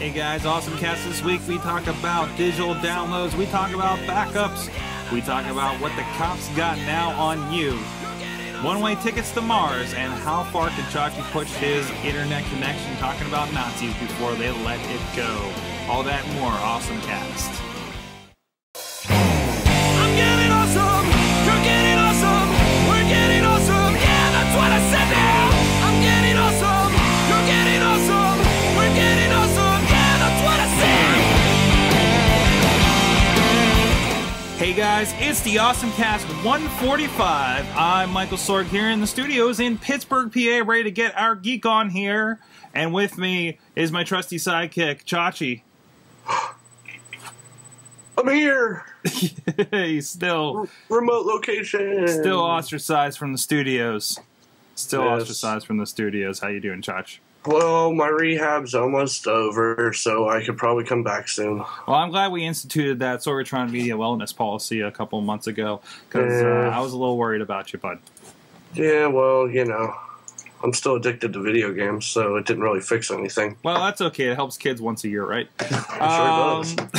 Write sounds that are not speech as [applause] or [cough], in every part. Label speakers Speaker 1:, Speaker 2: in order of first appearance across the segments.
Speaker 1: Hey guys, awesome cast this week. We talk about digital downloads, we talk about backups, we talk about what the cops got now on you, one way tickets to Mars, and how far can Chachi push his internet connection talking about Nazis before they let it go. All that more, awesome cast. Guys, it's the Awesome Cast 145. I'm Michael Sorg here in the studios in Pittsburgh, PA, ready to get our geek on here. And with me is my trusty sidekick, Chachi.
Speaker 2: I'm here. [laughs]
Speaker 1: He's still
Speaker 2: Remote location.
Speaker 1: still ostracized from the studios. Still
Speaker 2: Yes.
Speaker 1: ostracized from the studios. How you doing, Chach?
Speaker 2: Well, my rehab's almost over, so I could probably come back soon.
Speaker 1: Well, I'm glad we instituted that Sorgatron Media wellness policy a couple months ago because uh, I was a little worried about you, bud.
Speaker 2: Yeah, well, you know, I'm still addicted to video games, so it didn't really fix anything.
Speaker 1: Well, that's okay. It helps kids once a year, right? [laughs]
Speaker 2: It sure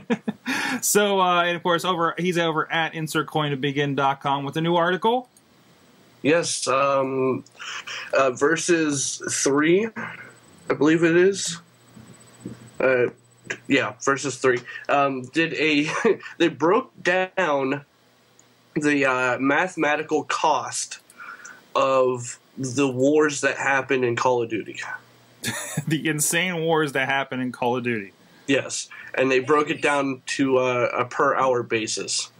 Speaker 1: Um, [laughs] so, uh, and of course, over he's over at insertcointobegin.com with a new article.
Speaker 2: Yes, um, uh, versus three, I believe it is. Uh, yeah, verses three. Um, did a [laughs] they broke down the uh, mathematical cost of the wars that happen in Call of Duty. [laughs]
Speaker 1: the insane wars that happen in Call of Duty.
Speaker 2: Yes, and they broke it down to uh, a per hour basis,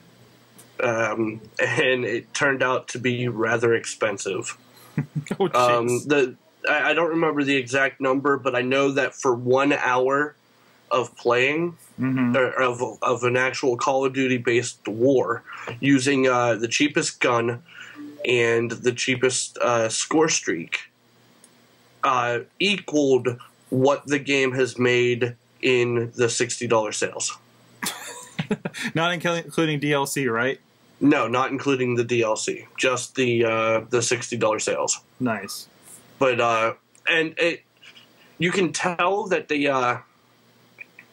Speaker 2: um, [laughs] and it turned out to be rather expensive. [laughs]
Speaker 1: Oh,
Speaker 2: Um, the I, I don't remember the exact number, but I know that for one hour of playing
Speaker 1: Mhm.
Speaker 2: or of of an actual Call of Duty based war, using uh, the cheapest gun and the cheapest uh, score streak, uh, equaled what the game has made in the sixty dollar sales. [laughs]
Speaker 1: Not including DLC, right?
Speaker 2: No, not including the DLC, just the uh, the sixty dollar sales.
Speaker 1: Nice.
Speaker 2: but uh and it you can tell that they uh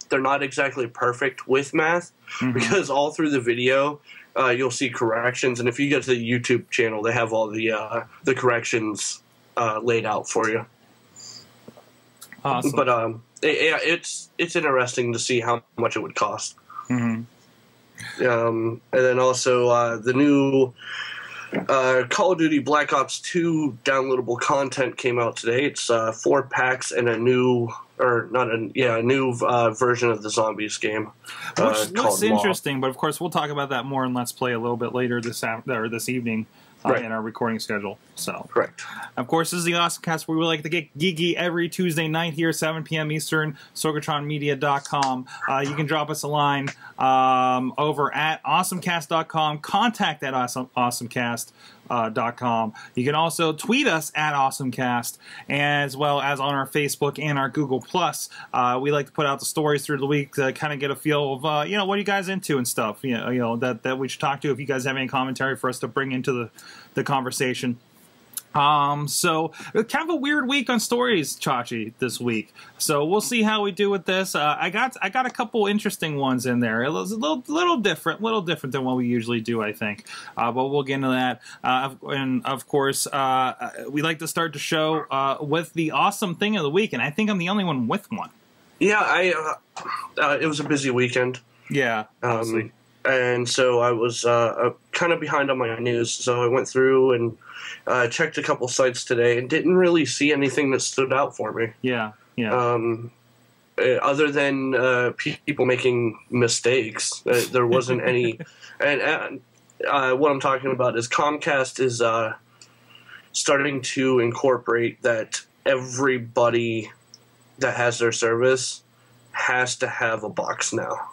Speaker 2: they're not exactly perfect with math
Speaker 1: Mhm.
Speaker 2: because all through the video uh, you'll see corrections and if you go to the youtube channel they have all the uh the corrections uh laid out for you
Speaker 1: Awesome.
Speaker 2: but um it, it's it's interesting to see how much it would cost
Speaker 1: Mhm.
Speaker 2: Um, and then also uh, the new uh, Call of Duty Black Ops 2 downloadable content came out today. It's uh, four packs and a new, or not a yeah, a new uh, version of the Zombies game. uh,
Speaker 1: Which looks
Speaker 2: called Mob.
Speaker 1: interesting, but of course we'll talk about that more in Let's Play a little bit later this or this evening uh,
Speaker 2: Right.
Speaker 1: in our recording schedule. So,
Speaker 2: Correct.
Speaker 1: of course, this is the Awesome Cast where we like to get geeky every Tuesday night here, 7 p.m. Eastern, sorgatronmedia.com. Uh, you can drop us a line um, over at awesomecast.com, contact at awesome, awesomecast. Uh, dot com. You can also tweet us at AwesomeCast, as well as on our Facebook and our Google Plus. Uh, we like to put out the stories through the week to kind of get a feel of uh, you know what are you guys into and stuff. You know, you know that that we should talk to. If you guys have any commentary for us to bring into the the conversation. Um, so kind of a weird week on stories, Chachi, this week. So we'll see how we do with this. Uh, I got I got a couple interesting ones in there. It was a little little different, little different than what we usually do, I think. Uh, but we'll get into that. Uh, and of course, uh, we like to start the show uh, with the awesome thing of the week, and I think I'm the only one with one.
Speaker 2: Yeah, I. Uh, uh, it was a busy weekend.
Speaker 1: Yeah.
Speaker 2: Um, and so I was kind of behind on my news. So I went through and uh, checked a couple sites today and didn't really see anything that stood out for me.
Speaker 1: yeah, yeah.
Speaker 2: um, uh, other than uh, people making mistakes. Uh, there wasn't any. [laughs] And uh, uh, what I'm talking about is Comcast is uh, starting to incorporate that everybody that has their service has to have a box now.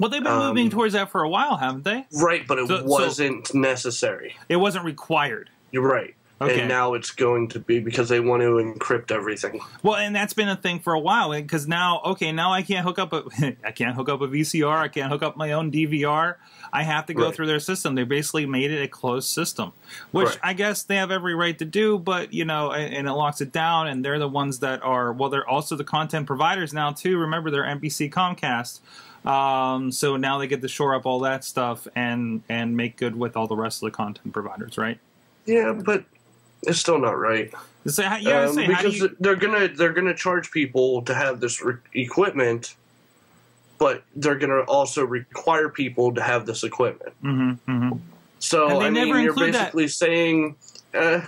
Speaker 1: Well, they've been
Speaker 2: um,
Speaker 1: moving towards that for a while, haven't they?
Speaker 2: Right, but it
Speaker 1: So- so-
Speaker 2: wasn't necessary.
Speaker 1: It wasn't required.
Speaker 2: You're right.
Speaker 1: Okay.
Speaker 2: and now it's going to be because they want to encrypt everything.
Speaker 1: Well, and that's been a thing for a while because now, okay, now I can't hook up a, [laughs] I can't hook up a VCR, I can't hook up my own DVR. I have to go
Speaker 2: Right.
Speaker 1: through their system. They basically made it a closed system, which
Speaker 2: Right.
Speaker 1: I guess they have every right to do. But you know, and, and it locks it down. And they're the ones that are, well, they're also the content providers now too. Remember, they're NBC Comcast. Um, so now they get to shore up all that stuff and and make good with all the rest of the content providers, right?
Speaker 2: Yeah, but it's still not right.
Speaker 1: So, how, you
Speaker 2: Um,
Speaker 1: say, how
Speaker 2: because
Speaker 1: you,
Speaker 2: they're gonna they're gonna charge people to have this re- equipment, but they're gonna also require people to have this equipment.
Speaker 1: Mhm, mhm.
Speaker 2: So I mean, you're
Speaker 1: include that.
Speaker 2: basically saying, eh,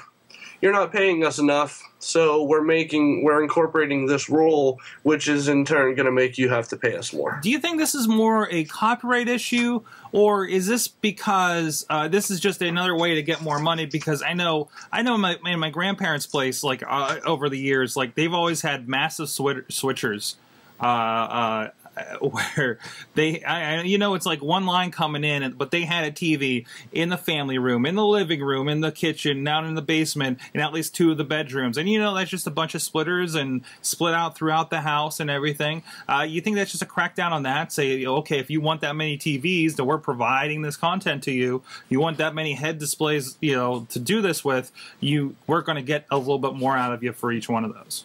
Speaker 2: "You're not paying us enough, so we're making we're incorporating this rule, which is in turn going to make you have to pay us more."
Speaker 1: Do you think this is more a copyright issue, or is this because uh, this is just another way to get more money? Because I know, I know, in my in my grandparents' place, like uh, over the years, like they've always had massive switchers, uh, uh, [laughs] where they, I, you know, it's like one line coming in, but they had a TV in the family room, in the living room, in the kitchen, down in the basement, and at least two of the bedrooms. And you know, that's just a bunch of splitters and split out throughout the house and everything. Uh, you think that's just a crackdown on that? Say, okay, if you want that many TVs, that we're providing this content to you, you want that many head displays, you know, to do this with, you we're going to get a little bit more out of you for each one of those.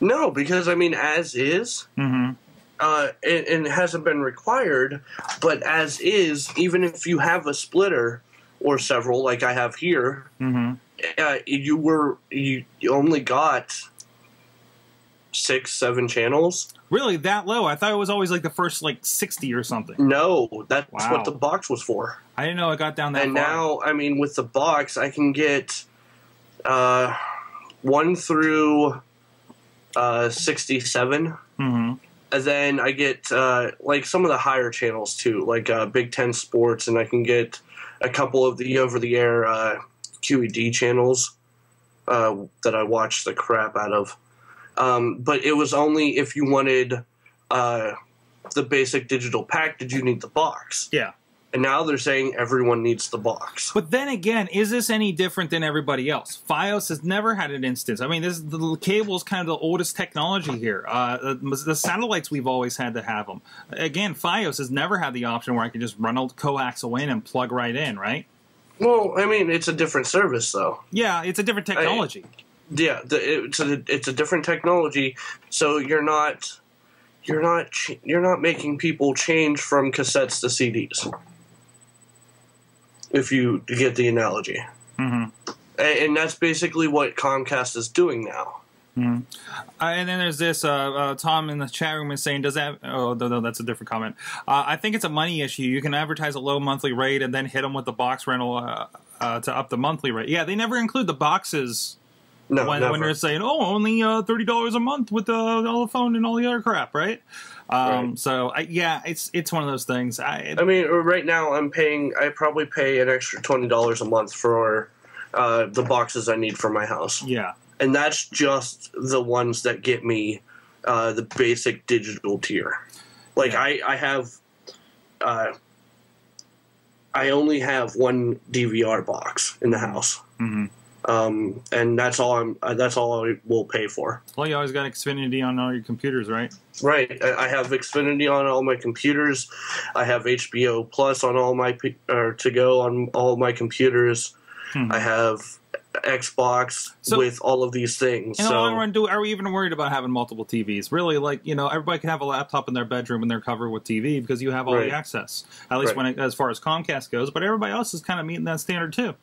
Speaker 2: No, because I mean, as is,
Speaker 1: Mm-hmm.
Speaker 2: Uh, and, and it hasn't been required, but as is, even if you have a splitter or several, like I have here,
Speaker 1: Mm-hmm.
Speaker 2: uh, you were you, you only got six, seven channels.
Speaker 1: Really, that low? I thought it was always like the first like sixty or something.
Speaker 2: No, that's
Speaker 1: Wow.
Speaker 2: what the box was for.
Speaker 1: I didn't know it got down that
Speaker 2: and
Speaker 1: far.
Speaker 2: now, I mean, with the box, I can get uh, one through uh, sixty-seven.
Speaker 1: hmm
Speaker 2: and then I get uh, like some of the higher channels too, like uh, Big Ten Sports, and I can get a couple of the over-the-air uh, QED channels uh, that I watch the crap out of. Um, but it was only if you wanted uh, the basic digital pack did you need the box.
Speaker 1: Yeah.
Speaker 2: And now they're saying everyone needs the box.
Speaker 1: But then again, is this any different than everybody else? FiOS has never had an instance. I mean, this the cable is kind of the oldest technology here. Uh, the, the satellites we've always had to have them. Again, FiOS has never had the option where I can just run a coaxial in and plug right in, right?
Speaker 2: Well, I mean, it's a different service though.
Speaker 1: Yeah, it's a different technology.
Speaker 2: yeah the, it's a it's a different technology so you're not you're not ch- you're not making people change from cassettes to CDs if you get the analogy
Speaker 1: hmm
Speaker 2: A- and that's basically what Comcast is doing now
Speaker 1: Uh, and then there's this uh, uh, Tom in the chat room is saying, "Does that? Oh, no, no, that's a different comment. Uh, I think it's a money issue. You can advertise a low monthly rate and then hit them with the box rental uh, uh, to up the monthly rate. Yeah, they never include the boxes
Speaker 2: no
Speaker 1: when,
Speaker 2: never.
Speaker 1: when they're saying, "Oh, only uh, thirty dollars a month with the, all the phone and all the other crap," right? Um,
Speaker 2: Right.
Speaker 1: So I, yeah, it's it's one of those things. I,
Speaker 2: I mean right now I'm paying I probably pay an extra $20 a month for uh, the boxes I need for my house
Speaker 1: yeah,
Speaker 2: and that's just the ones that get me uh, the basic digital tier. Like
Speaker 1: Yeah.
Speaker 2: I, I have, uh, I only have one DVR box in the house,
Speaker 1: hmm
Speaker 2: um, and that's all I'm. Uh, that's all I will pay for.
Speaker 1: well, you always got Xfinity on all your computers, right?
Speaker 2: Right. I, I have Xfinity on all my computers. I have HBO Plus on all my or to go on all my computers.
Speaker 1: Hmm.
Speaker 2: I have Xbox
Speaker 1: So-
Speaker 2: with all of these things.
Speaker 1: In
Speaker 2: so
Speaker 1: the long run, do are we even worried about having multiple TVs? Really, like you know, everybody can have a laptop in their bedroom and they're covered with TV because you have all
Speaker 2: Right.
Speaker 1: the access. At least
Speaker 2: Right.
Speaker 1: when it, as far as Comcast goes, but everybody else is kind of meeting that standard too.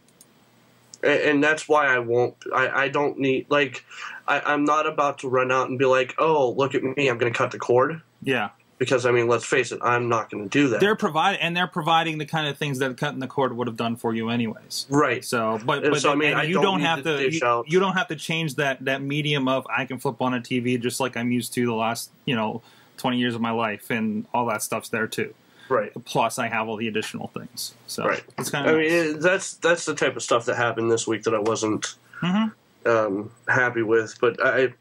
Speaker 2: A- and that's why I won't. I, I don't need like. I, I'm not about to run out and be like, "Oh, look at me! I'm going to cut the cord."
Speaker 1: Yeah,
Speaker 2: Because I mean, let's face it, I'm not going to do that.
Speaker 1: they're providing and they're providing the kind of things that cutting the cord would have done for you anyways.
Speaker 2: right.
Speaker 1: So, but, but
Speaker 2: so, I mean, I
Speaker 1: you
Speaker 2: don't
Speaker 1: don't, have
Speaker 2: to
Speaker 1: to you, you don't have to change that that medium of I can flip on a TV just like I'm used to the last you know twenty years of my life and all that stuff's there too.
Speaker 2: Right.
Speaker 1: Plus, I have all the additional things. So
Speaker 2: Right.
Speaker 1: it's kind of
Speaker 2: I
Speaker 1: of
Speaker 2: mean, it, that's that's the type of stuff that happened this week that I wasn't
Speaker 1: Mhm.
Speaker 2: um, happy with. But I.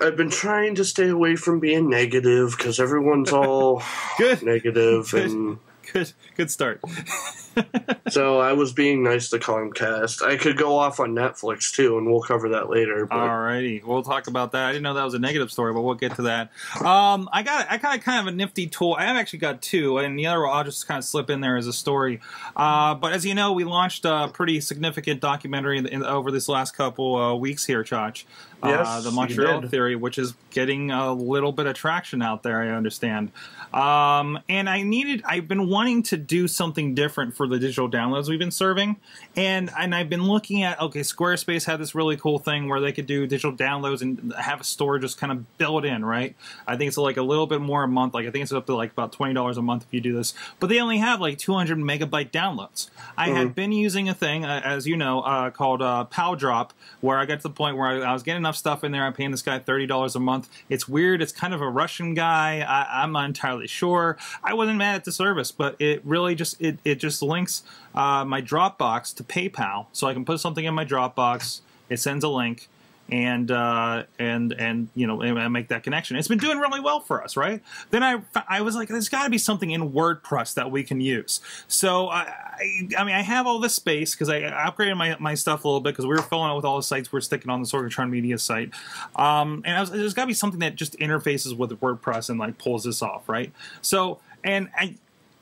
Speaker 2: I've been trying to stay away from being negative because everyone's [laughs] all
Speaker 1: good.
Speaker 2: negative
Speaker 1: Good.
Speaker 2: and
Speaker 1: Good, good start. [laughs] [laughs]
Speaker 2: so I was being nice to Comcast. I could go off on Netflix too, and we'll cover that later. But
Speaker 1: Alrighty, we'll talk about that. I didn't know that was a negative story, but we'll get to that. Um, I got I got kind of a nifty tool. I have actually got two, and the other one I'll just kind of slip in there as a story. Uh, but as you know, we launched a pretty significant documentary in, in, over this last couple uh, weeks here, Chach. Uh,
Speaker 2: Yes,
Speaker 1: the Montreal. Theory, which is getting a little bit of traction out there, I understand. Um, and I needed, I've been wanting to do something different for the digital downloads we've been serving. And, and I've been looking at, okay, Squarespace had this really cool thing where they could do digital downloads and have a store just kind of built in, right? I think it's like a little bit more a month. Like, I think it's up to like about $20 a month if you do this. But they only have like 200 megabyte downloads. I had been using a thing, uh, as you know, uh, called uh, PowDrop, where I got to the point where I, I was getting enough stuff in there. I'm paying this guy $30 a month. It's weird. It's kind of a Russian guy. I, I'm not entirely sure. I wasn't mad at the service, but it really just it, it just links uh, my Dropbox to PayPal, so I can put something in my Dropbox. It sends a link, and uh, and and you know and I make that connection. It's been doing really well for us, right? Then I I was like, there's got to be something in WordPress that we can use. So I I, I mean I have all this space because I upgraded my, my stuff a little bit because we were filling out with all the sites we are sticking on the Sorgatron Media site, um, and I was, there's got to be something that just interfaces with WordPress and like pulls this off, right? So and I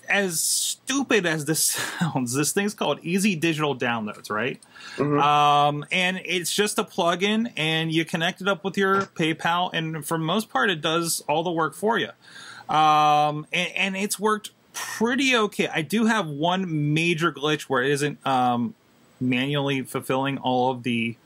Speaker 1: as stupid as this [laughs] sounds, this thing's called Easy Digital Downloads, right? Um, and it's just a plugin, and you connect it up with your PayPal, and for the most part, it does all the work for you. Um, and, and it's worked pretty okay. I do have one major glitch where it isn't um, manually fulfilling all of the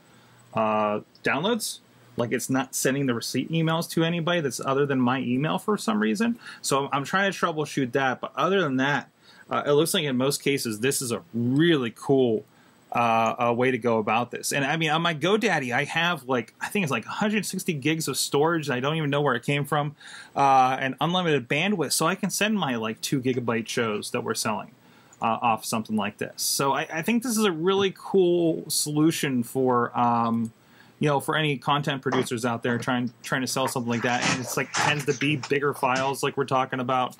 Speaker 1: uh, downloads. Like it's not sending the receipt emails to anybody that's other than my email for some reason. So I'm, I'm trying to troubleshoot that. But other than that, uh, it looks like in most cases this is a really cool uh, a way to go about this. And I mean, on my GoDaddy, I have like I think it's like 160 gigs of storage. I don't even know where it came from, uh, and unlimited bandwidth, so I can send my like two gigabyte shows that we're selling uh, off something like this. So I, I think this is a really cool solution for. Um, you know, for any content producers out there trying trying to sell something like that, and it's like tends to be bigger files, like we're talking about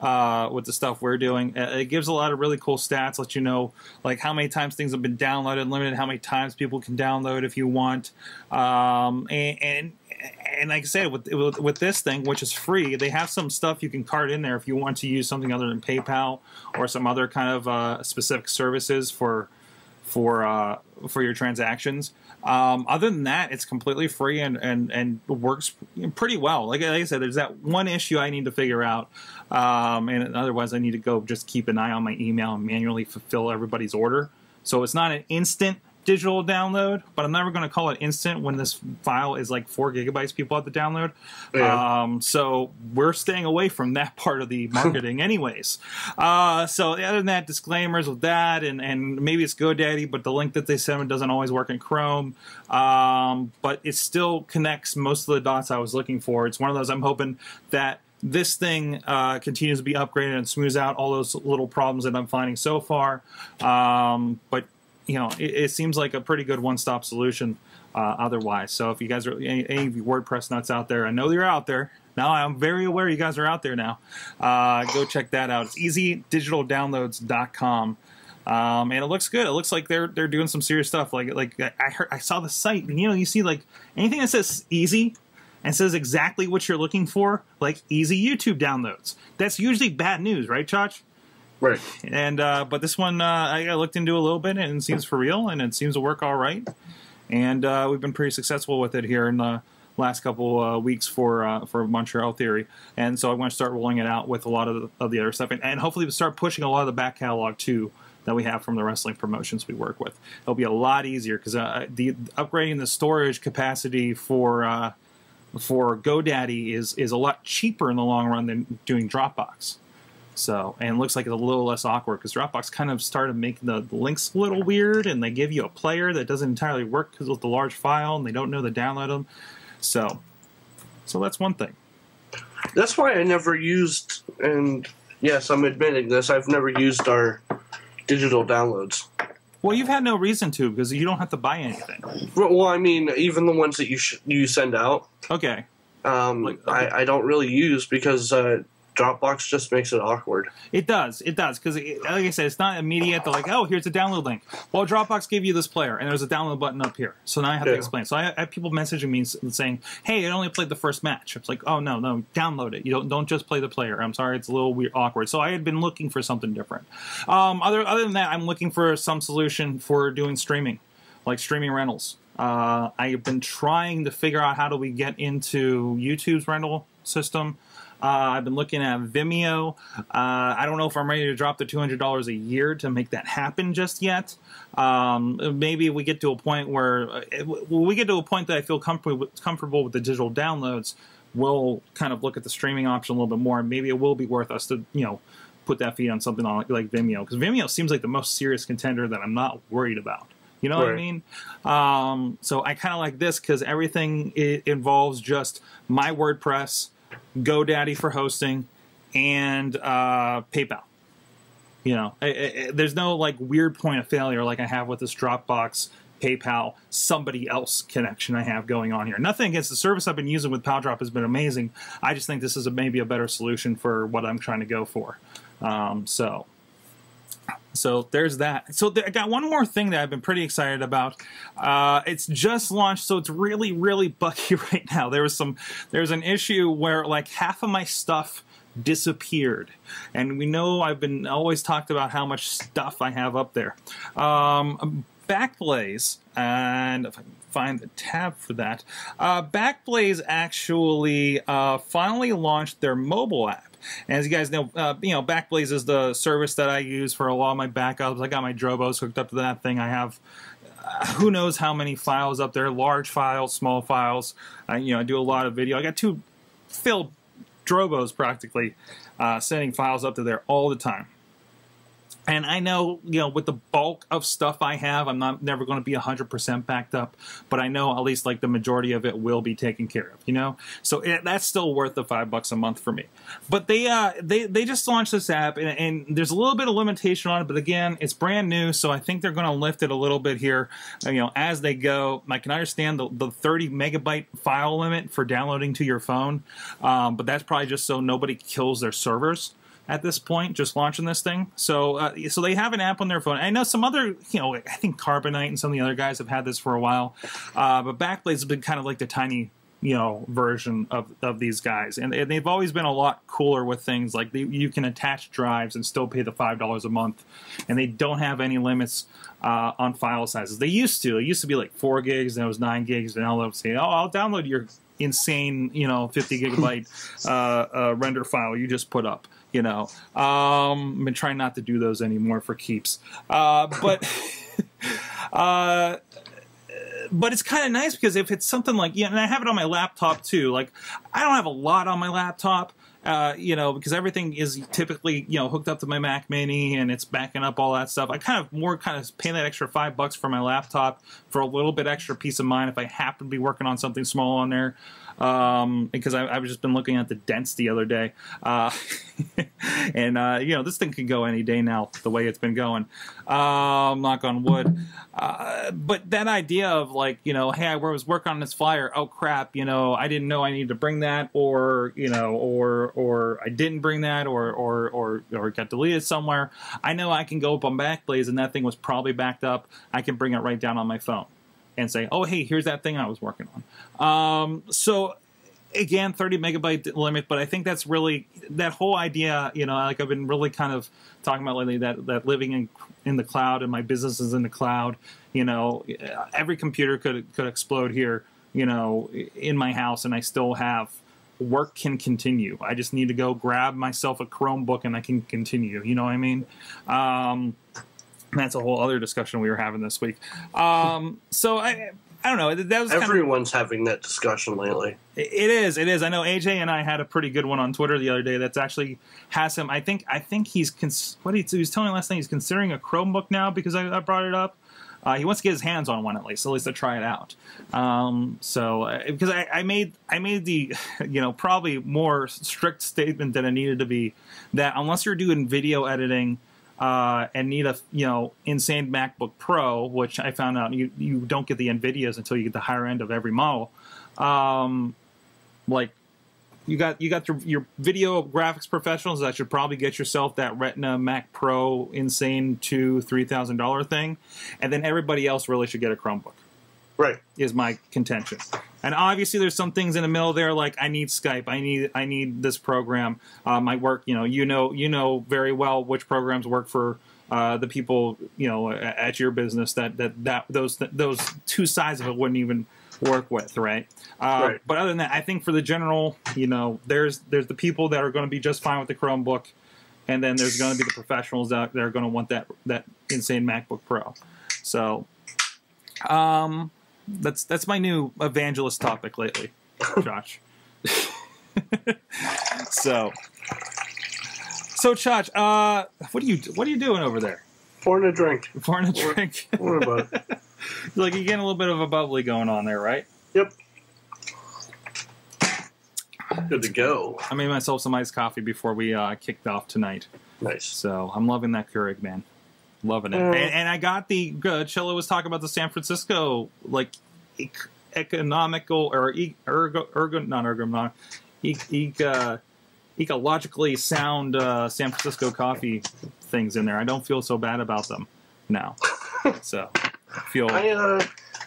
Speaker 1: uh, with the stuff we're doing. Uh, It gives a lot of really cool stats, let you know like how many times things have been downloaded, limited how many times people can download if you want, um, and, and and like I said, with, with with this thing, which is free, they have some stuff you can cart in there if you want to use something other than PayPal or some other kind of uh, specific services for for uh, for your transactions. Um, other than that, it's completely free and and and works pretty well. Like, like I said, there's that one issue I need to figure out, um, and otherwise I need to go just keep an eye on my email and manually fulfill everybody's order. So it's not an instant digital download, but I'm never going to call it instant when this file is like four gigabytes people have to download.
Speaker 2: Yeah.
Speaker 1: Um, so we're staying away from that [laughs] part of the marketing, anyways. Uh, so other than that, disclaimers with that, and and maybe it's GoDaddy, but the link that they send doesn't always work in Chrome. Um, but it still connects most of the dots I was looking for. It's one of those I'm hoping that this thing uh, continues to be upgraded and smooths out all those little problems that I'm finding so far. Um, but you know, it, it seems like a pretty good one-stop solution uh, otherwise. So if you guys are any, any of you WordPress nuts out there, I know you're out there. Now I'm very aware you guys are out there now. Uh, go check that out. It's easydigitaldownloads.com. Um, and it looks good. It looks like they're they're doing some serious stuff. Like like I heard, I saw the site. And, you know, you see like anything that says easy and says exactly what you're looking for, like easy YouTube downloads. That's usually bad news, right, Chach?
Speaker 2: Right.
Speaker 1: And uh, but this one uh, I looked into a little bit and it seems for real and it seems to work all right. And uh, we've been pretty successful with it here in the last couple uh, weeks for uh, for Montreal Theory. And so I want to start rolling it out with a lot of the, of the other stuff and, and hopefully start pushing a lot of the back catalog too that we have from the wrestling promotions we work with. It'll be a lot easier because uh, the upgrading the storage capacity for uh, for GoDaddy is is a lot cheaper in the long run than doing Dropbox. So, and it looks like it's a little less awkward because Dropbox kind of started making the, the links a little weird, and they give you a player that doesn't entirely work because of the large file, and they don't know to download them. So, so that's one thing.
Speaker 2: That's why I never used, and yes, I'm admitting this, I've never used our digital downloads.
Speaker 1: Well, you've had no reason to because you don't have to buy anything.
Speaker 2: Well, well, I mean, even the ones that you sh- you send out,
Speaker 1: Okay.
Speaker 2: um,
Speaker 1: Like, okay.
Speaker 2: I, I don't really use because uh, Dropbox just makes it awkward.
Speaker 1: It does. It does because, like I said, it's not immediate. They're like, "Oh, here's a download link." Well, Dropbox gave you this player, and there's a download button up here. So now I have to explain. So I have people messaging me saying, "Hey, it only played the first match." It's like, "Oh no, no, download it. You don't don't just play the player." I'm sorry, it's a little weird, awkward. So I had been looking for something different. Um, other other than that, I'm looking for some solution for doing streaming, like streaming rentals. Uh, I have been trying to figure out how do we get into YouTube's rental system. Uh, I've been looking at Vimeo. Uh, I don't know if I'm ready to drop the $200 a year to make that happen just yet. Um, maybe we get to a point where uh, we get to a point that I feel comfortable comfortable with the digital downloads, we'll kind of look at the streaming option a little bit more. and Maybe it will be worth us to you know put that feed on something like, like Vimeo because Vimeo seems like the most serious contender that I'm not worried about. You know what I mean? Um, so I kind of like this because everything it involves just my WordPress, GoDaddy for hosting, and uh, PayPal. You know, I- I- there's no like weird point of failure like I have with this Dropbox, PayPal, somebody else connection I have going on here. Nothing against the service I've been using with PowDrop has been amazing. I just think this is a, maybe a better solution for what I'm trying to go for. Um, so so there's that. So I got one more thing that I've been pretty excited about. Uh, it's just launched, so it's really, really [laughs] buggy right now. There was some, there's an issue where like half of my stuff disappeared, and we know I've been always talked about how much stuff I have up there. Um, Backblaze, and if I can find the tab for that, uh, Backblaze actually uh, finally launched their mobile app. As you guys know, uh, you know Backblaze is the service that I use for a lot of my backups. I got my Drobos hooked up to that thing. I have uh, who knows how many files up there, large files, small files. I, you know, I do a lot of video. I got two filled Drobos practically, uh, sending files up to there all the time. And I know, you know, with the bulk of stuff I have, I'm not never going to be 100% backed up, but I know at least like the majority of it will be taken care of, you know? So it, that's still worth the five bucks a month for me. But they, uh, they, they just launched this app and, and there's a little bit of limitation on it, but again, it's brand new. So I think they're going to lift it a little bit here, uh, you know, as they go. I can understand the, the 30 megabyte file limit for downloading to your phone. Um, but that's probably just so nobody kills their servers at this point, just launching this thing. So, uh, so they have an app on their phone. I know some other, you know, I think Carbonite and some of the other guys have had this for a while, uh, but Backblaze has been kind of like the tiny, you know, version of, of these guys, and, they've always been a lot cooler with things like they, you can attach drives and still pay the five dollars a month, and they don't have any limits. Uh, on file sizes, they used to. It used to be like four gigs, and it was nine gigs, and now they'll say, "Oh, I'll download your insane, you know, 50 gigabyte [laughs] uh, uh, render file you just put up." You know, um, I've been trying not to do those anymore for keeps. Uh, but, [laughs] uh, but it's kind of nice because if it's something like, yeah, and I have it on my laptop too. Like, I don't have a lot on my laptop. Uh, you know, because everything is typically, you know, hooked up to my Mac Mini and it's backing up all that stuff. I kind of more kind of pay that extra five bucks for my laptop for a little bit extra peace of mind if I happen to be working on something small on there. Um, because I, I've just been looking at the dents the other day, uh, [laughs] and uh, you know this thing can go any day now the way it's been going. Um, knock on wood. Uh, but that idea of like you know, hey, I was working on this flyer. Oh crap, you know, I didn't know I needed to bring that, or you know, or or I didn't bring that, or or or or got deleted somewhere. I know I can go up on Backblaze, and that thing was probably backed up. I can bring it right down on my phone and say, oh, hey, here's that thing I was working on. Um, so again, 30 megabyte limit, but I think that's really that whole idea, you know, like I've been really kind of talking about lately that, that living in, in the cloud and my business is in the cloud, you know, every computer could, could explode here, you know, in my house and I still have work can continue. I just need to go grab myself a Chromebook and I can continue. You know what I mean? Um, that's a whole other discussion we were having this week. Um, so I, I don't know. That was kind of,
Speaker 2: Everyone's having that discussion lately.
Speaker 1: it is. It is. I know AJ and I had a pretty good one on Twitter the other day. That's actually has him. I think. I think he's cons- what he, he was telling me last night. He's considering a Chromebook now because I, I brought it up. Uh, he wants to get his hands on one at least, at least to try it out. Um, so uh, because I, I made I made the [laughs] you know probably more strict statement than it needed to be that unless you're doing video editing uh, and need a you know insane MacBook Pro, which I found out you you don't get the Nvidias until you get the higher end of every model. Um, like you got you got your, your video graphics professionals that should probably get yourself that Retina Mac Pro insane two three thousand dollar thing, and then everybody else really should get a Chromebook.
Speaker 2: Right.
Speaker 1: Is my contention, and obviously there's some things in the middle there like I need Skype, I need I need this program, uh, my work. You know, you know you know very well which programs work for. Uh, the people you know at your business that that that those those two sides of it wouldn't even work with, right? Uh,
Speaker 2: Right.
Speaker 1: But other than that, I think for the general, you know, there's there's the people that are going to be just fine with the Chromebook, and then there's going to be the professionals that, that are going to want that that insane MacBook Pro. So, um, that's that's my new evangelist topic lately, Josh. [laughs] so, so Josh, uh, what are you what are you doing over there?
Speaker 2: Pouring a drink.
Speaker 1: Pouring a drink.
Speaker 2: What about it?
Speaker 1: like you're getting a little bit of a bubbly going on there, right?
Speaker 2: Yep. Good to go.
Speaker 1: I made myself some iced coffee before we uh, kicked off tonight,
Speaker 2: Nice.
Speaker 1: so I'm loving that Keurig, man. Loving it,
Speaker 2: Mm.
Speaker 1: and, and I got the uh, Chilla was talking about the San Francisco like ec- economical or e- ergo, ergo not ergonomic, e- e- uh, ecologically sound uh, San Francisco coffee things in there. I don't feel so bad about them now, [laughs] so I feel
Speaker 2: I uh,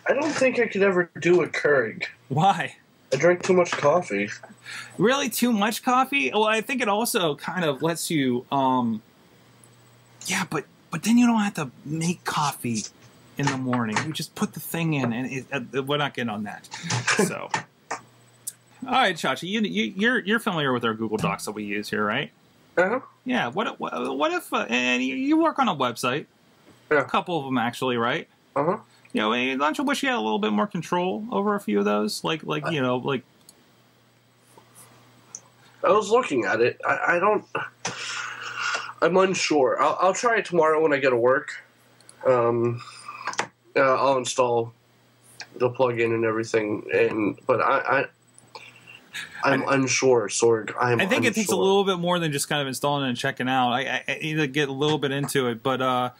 Speaker 2: I don't think I could ever do a Keurig.
Speaker 1: why.
Speaker 2: I drank too much coffee.
Speaker 1: really too much coffee well i think it also kind of lets you um yeah but but then you don't have to make coffee in the morning you just put the thing in and it, uh, we're not getting on that so [laughs] all right chachi you, you you're you're familiar with our google docs that we use here right
Speaker 2: Uh-huh.
Speaker 1: yeah what what, what if uh, and you, you work on a website
Speaker 2: Yeah.
Speaker 1: a couple of them actually right
Speaker 2: Uh-huh.
Speaker 1: you know don't you wish you had a little bit more control over a few of those like like you know like
Speaker 2: I was looking at it. I, I don't. I'm unsure. I'll, I'll try it tomorrow when I get to work. Um, uh, I'll install the plugin and everything, and but I, I I'm unsure, Sorg. I'm.
Speaker 1: I think it takes a little bit more than just kind of installing it and checking out. I, I, I need to get a little bit into it, but uh,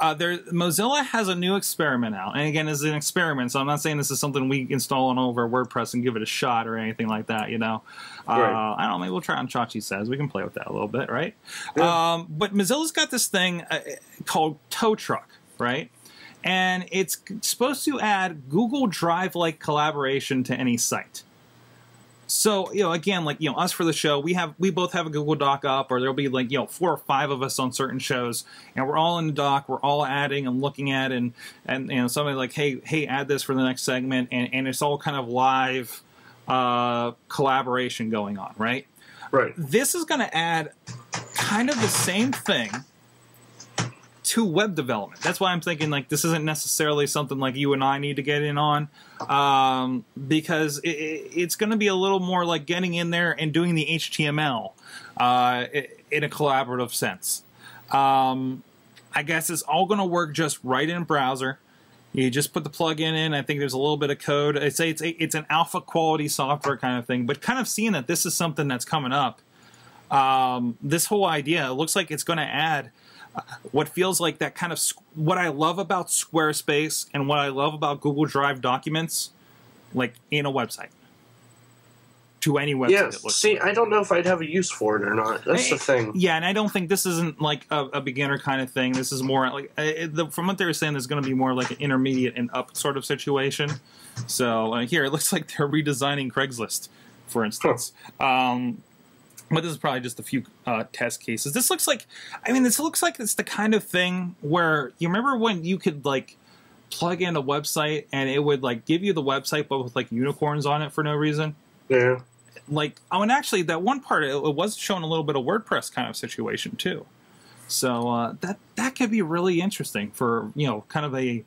Speaker 1: uh, there Mozilla has a new experiment out, and again, it's an experiment, so I'm not saying this is something we install on over WordPress and give it a shot or anything like that. You know, uh,
Speaker 2: Right.
Speaker 1: I don't know. Maybe we'll try on Chachi says we can play with that a little bit, right?
Speaker 2: Yeah.
Speaker 1: Um, but Mozilla's got this thing uh, called TowTruck, right? And it's supposed to add Google Drive like collaboration to any site. So, you know, again, like, you know, us for the show, we have, we both have a Google Doc up, or there'll be like, you know, four or five of us on certain shows, and we're all in the doc, we're all adding and looking at, and, and, you know, somebody like, hey, hey, add this for the next segment, and, and it's all kind of live uh, collaboration going on, right?
Speaker 2: Right.
Speaker 1: This is going to add kind of the same thing to web development. That's why I'm thinking like this isn't necessarily something like you and I need to get in on, um, because it, it, it's going to be a little more like getting in there and doing the HTML uh, in a collaborative sense. Um, I guess it's all going to work just right in a browser. You just put the plugin in. I think there's a little bit of code. I say it's it's an alpha quality software kind of thing, but kind of seeing that this is something that's coming up. Um, this whole idea looks like it's going to add what feels like that kind of what I love about Squarespace and what I love about Google Drive documents, like in a website. To any website.
Speaker 2: Yeah. See,
Speaker 1: like.
Speaker 2: I don't know if I'd have a use for it or not. That's the thing.
Speaker 1: Yeah, and I don't think this isn't like a, a beginner kind of thing. This is more like uh, the, from what they were saying, there's going to be more like an intermediate and up sort of situation. So uh, here, it looks like they're redesigning Craigslist, for instance. Um, but this is probably just a few uh, test cases. This looks like, I mean, this looks like it's the kind of thing where you remember when you could like plug in a website and it would like give you the website but with like unicorns on it for no reason
Speaker 2: Yeah.
Speaker 1: like oh and actually that one part it, it was showing a little bit of wordpress kind of situation too so uh, that that could be really interesting for you know kind of a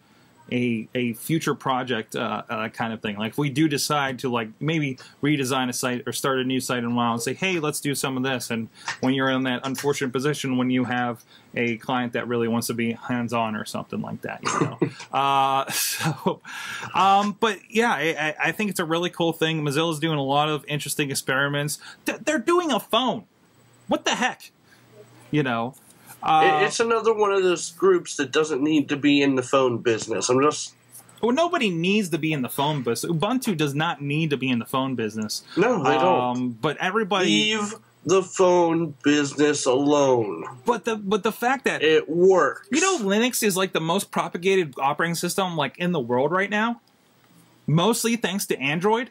Speaker 1: a, a future project uh, uh, kind of thing. Like if we do decide to like maybe redesign a site or start a new site in a while and say hey let's do some of this and when you're in that unfortunate position when you have a client that really wants to be hands-on or something like that you know? [laughs] Uh, [laughs] so um, but yeah I, I- think it's a really cool thing. Mozilla's doing a lot of interesting experiments. Th- they're doing a phone. What the heck? You know uh,
Speaker 2: it's another one of those groups that doesn't need to be in the phone business. I'm just
Speaker 1: Well, nobody needs to be in the phone business. Ubuntu does not need to be in the phone business.
Speaker 2: No, they don't.
Speaker 1: Um, but everybody.
Speaker 2: Leave the phone business alone.
Speaker 1: But the but the fact that
Speaker 2: It works.
Speaker 1: you know Linux is like the most propagated operating system like in the world right now, mostly thanks to Android.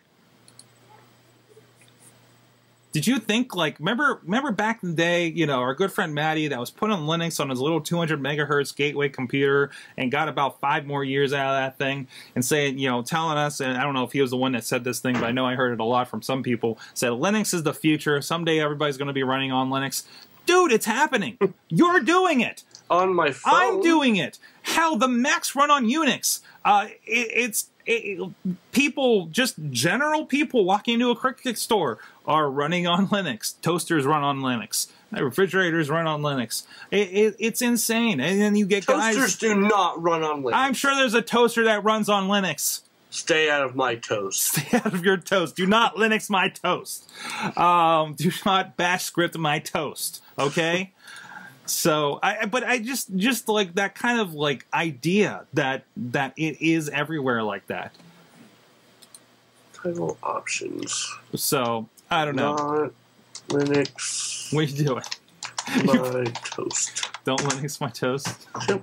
Speaker 1: Did you think like remember remember back in the day, you know, our good friend Matty that was put on Linux on his little 200 megahertz gateway computer and got about five more years out of that thing and saying, you know, telling us, and I don't know if he was the one that said this thing, but I know I heard it a lot from some people, said Linux is the future. Someday everybody's going to be running on Linux. Dude, it's happening. [laughs] You're doing it.
Speaker 2: on my phone.
Speaker 1: I'm doing it. How the Macs run on Unix. Uh, it, it's it, people, just general people walking into a Cricket store are running on Linux. Toasters run on Linux. Refrigerators run on Linux. It, it, it's insane. And then you get guys
Speaker 2: Toasters
Speaker 1: guys.
Speaker 2: do not run on Linux.
Speaker 1: I'm sure there's a toaster that runs on Linux.
Speaker 2: Stay out of my toast. [laughs]
Speaker 1: Stay out of your toast. Do not Linux my toast. Um, do not bash script my toast. Okay. So I, but I just, just like that kind of like idea that that it is everywhere like that.
Speaker 2: Title options.
Speaker 1: So I don't know.
Speaker 2: Not Linux
Speaker 1: What are you doing?
Speaker 2: my toast.
Speaker 1: Don't Linux my toast.
Speaker 2: Yep.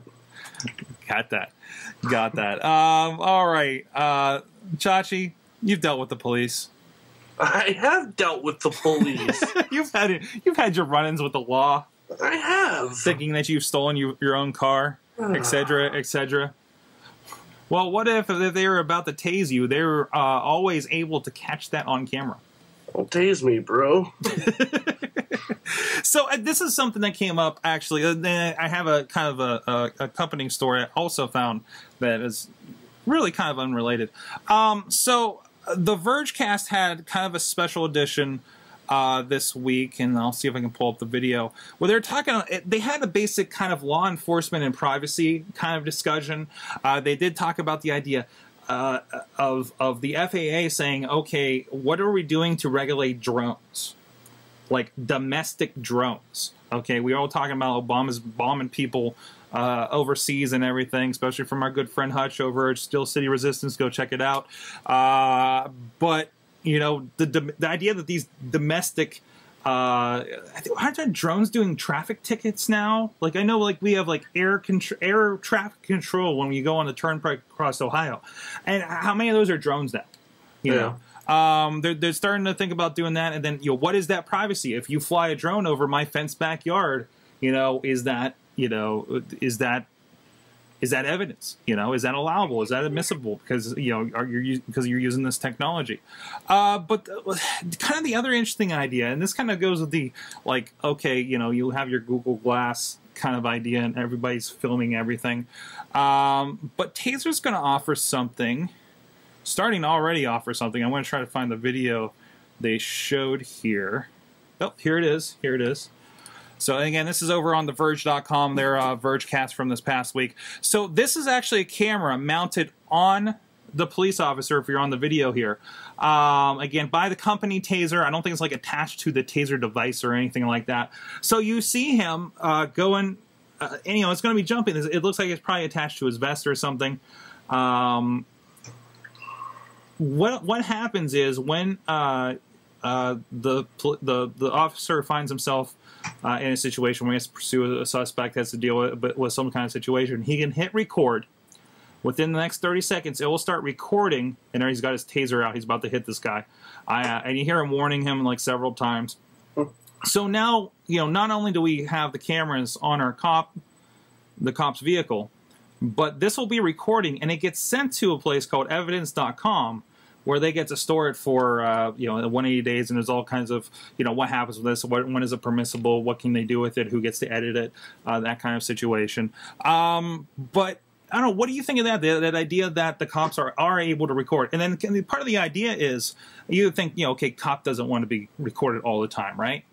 Speaker 1: Got that. Got that. Um. All right. Uh, Chachi, you've dealt with the police.
Speaker 2: I have dealt with the police. [laughs]
Speaker 1: you've had it. You've had your run-ins with the law.
Speaker 2: I have.
Speaker 1: thinking that you've stolen you, your own car, etc., etc. Well, what if, if they were about to tase you? They were uh, always able to catch that on camera.
Speaker 2: Don't tase me, bro. [laughs]
Speaker 1: So uh, this is something that came up actually. Uh, I have a kind of a, a accompanying story I also found that is really kind of unrelated. Um, so uh, the Vergecast had kind of a special edition uh, this week, and I'll see if I can pull up the video where they're talking. They had a basic kind of law enforcement and privacy kind of discussion. Uh, they did talk about the idea. Uh, of of the FAA saying, okay, what are we doing to regulate drones? like domestic drones. Okay, we all talking about Obama's bombing people uh, overseas and everything, especially from our good friend Hutch over at Steel City Resistance. Go check it out. Uh, but you know, the the idea that these domestic uh, aren't there drones doing traffic tickets now? Like I know, like we have like air contr- air traffic control when you go on the turnpike across Ohio, and how many of those are drones now? You
Speaker 2: Yeah.
Speaker 1: know. Um, they're, they're starting to think about doing that, and then you know, what is that privacy? If you fly a drone over my fenced backyard, you know, is that you know, is that is that evidence? You know, is that allowable? Is that admissible? Because you know, are you because you're using this technology? Uh, but the, kind of the other interesting idea, and this kind of goes with the like, okay, you know, you have your Google Glass kind of idea, and everybody's filming everything. Um, but Taser's going to offer something, starting to already offer something. I want to try to find the video they showed here. Oh, here it is. Here it is. So again, this is over on TheVerge.com, their uh, Vergecast from this past week. So this is actually a camera mounted on the police officer. If you're on the video here, um, again by the company Taser. I don't think it's like attached to the Taser device or anything like that. So you see him uh, going, uh, you know it's going to be jumping. It looks like it's probably attached to his vest or something. Um, what what happens is when uh, uh, the the the officer finds himself uh, in a situation where he has to pursue a, suspect, has to deal with, with some kind of situation, he can hit record. Within the next 30 seconds, it will start recording, and there he's got his taser out. He's about to hit this guy, I, uh, and you hear him warning him like several times. So now, you know, not only do we have the cameras on our cop, the cop's vehicle, but this will be recording, and it gets sent to a place called Evidence.com, where they get to store it for uh, you know 180 days, and there's all kinds of you know what happens with this, what, when is it permissible, what can they do with it, who gets to edit it, uh, that kind of situation. Um, but I don't know. What do you think of that? That, that idea that the cops are, are able to record, and then part of the idea is you think you know, okay, cop doesn't want to be recorded all the time, right?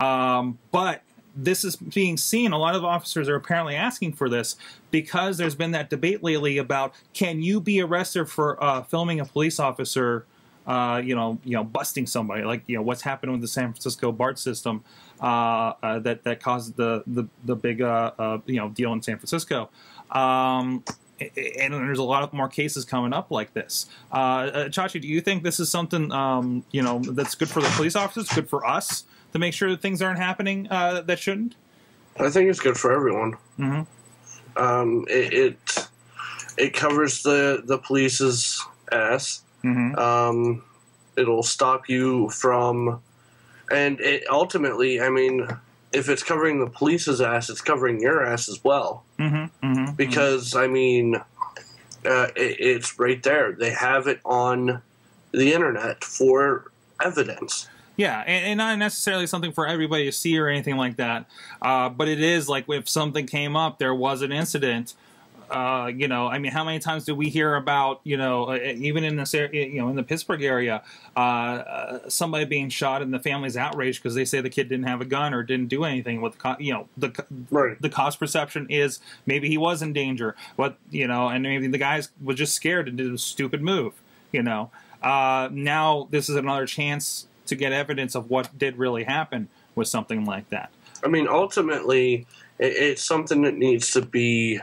Speaker 1: Um, but this is being seen. A lot of officers are apparently asking for this because there's been that debate lately about can you be arrested for uh, filming a police officer, uh, you know, you know, busting somebody, like you know what's happened with the San Francisco BART system uh, uh, that that caused the the the big uh, uh, you know deal in San Francisco. Um, and there's a lot of more cases coming up like this. Chachi, do you think this is something um, you know that's good for the police officers, good for us to make sure that things aren't happening uh, that shouldn't?
Speaker 2: I think it's good for everyone.
Speaker 1: Mhm.
Speaker 2: Um, it, it it covers the the police's ass.
Speaker 1: Mm-hmm.
Speaker 2: Um, it'll stop you from, and it ultimately, I mean, if it's covering the police's ass, it's covering your ass as well.
Speaker 1: Mm-hmm. Mm-hmm.
Speaker 2: Because I mean, uh, it, it's right there. They have it on the internet for evidence.
Speaker 1: Yeah, and, and not necessarily something for everybody to see or anything like that. Uh, but it is like if something came up, there was an incident. Uh, you know, I mean, how many times do we hear about, you know, uh, even in this area, you know, in the Pittsburgh area, uh, uh, somebody being shot and the family's outraged because they say the kid didn't have a gun or didn't do anything. With you know, the
Speaker 2: Right.
Speaker 1: the cost perception is maybe he was in danger, but you know, and maybe the guy was just scared and did a stupid move. You know, uh, now this is another chance to get evidence of what did really happen with something like that.
Speaker 2: I mean, ultimately, it, it's something that needs to be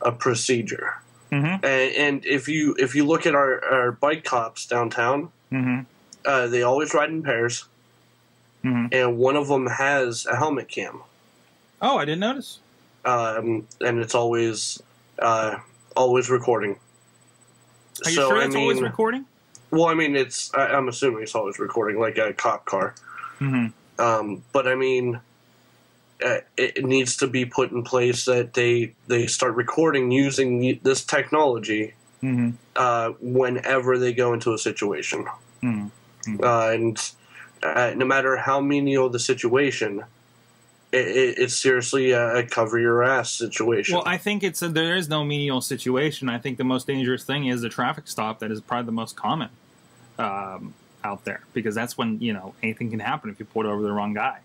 Speaker 2: a procedure.
Speaker 1: Mm-hmm.
Speaker 2: And, and if you if you look at our, our bike cops downtown,
Speaker 1: Mm-hmm.
Speaker 2: uh, they always ride in pairs,
Speaker 1: Mhm.
Speaker 2: and one of them has a helmet cam,
Speaker 1: Oh, I didn't notice.
Speaker 2: um, and it's always uh, always recording.
Speaker 1: Are you
Speaker 2: So,
Speaker 1: sure
Speaker 2: I
Speaker 1: it's always
Speaker 2: mean-
Speaker 1: recording?
Speaker 2: Well, I mean, it's I, I'm assuming it's always recording, like a cop car.
Speaker 1: Mm-hmm.
Speaker 2: Um, but I mean, uh, it, needs to be put in place that they they start recording using this technology
Speaker 1: Mm-hmm.
Speaker 2: uh, whenever they go into a situation,
Speaker 1: Mm-hmm.
Speaker 2: uh, and uh, no matter how menial the situation, it, it, it's seriously a, a cover your ass situation.
Speaker 1: Well, I think it's a, there is no menial situation. I think the most dangerous thing is a traffic stop. That is probably the most common um, out there because that's when you know anything can happen if you pull over the wrong guy.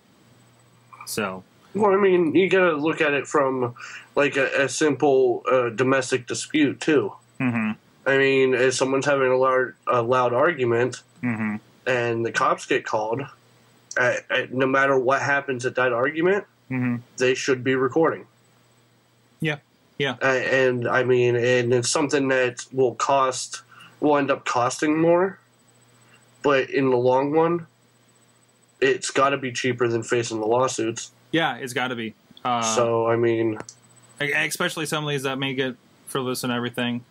Speaker 1: So
Speaker 2: Well, I mean, you got to look at it from like a, a simple uh, domestic dispute too.
Speaker 1: mm-hmm.
Speaker 2: I mean, if someone's having a loud, a loud argument
Speaker 1: Mm-hmm.
Speaker 2: and the cops get called, no matter what happens at that argument,
Speaker 1: Mm-hmm.
Speaker 2: they should be recording.
Speaker 1: Yeah. Yeah.
Speaker 2: Uh, and I mean, and it's something that will cost, will end up costing more, but in the long run, it's got to be cheaper than facing the lawsuits.
Speaker 1: yeah, it's got to be. Uh,
Speaker 2: so I mean,
Speaker 1: especially some of these that may get frivolous and everything.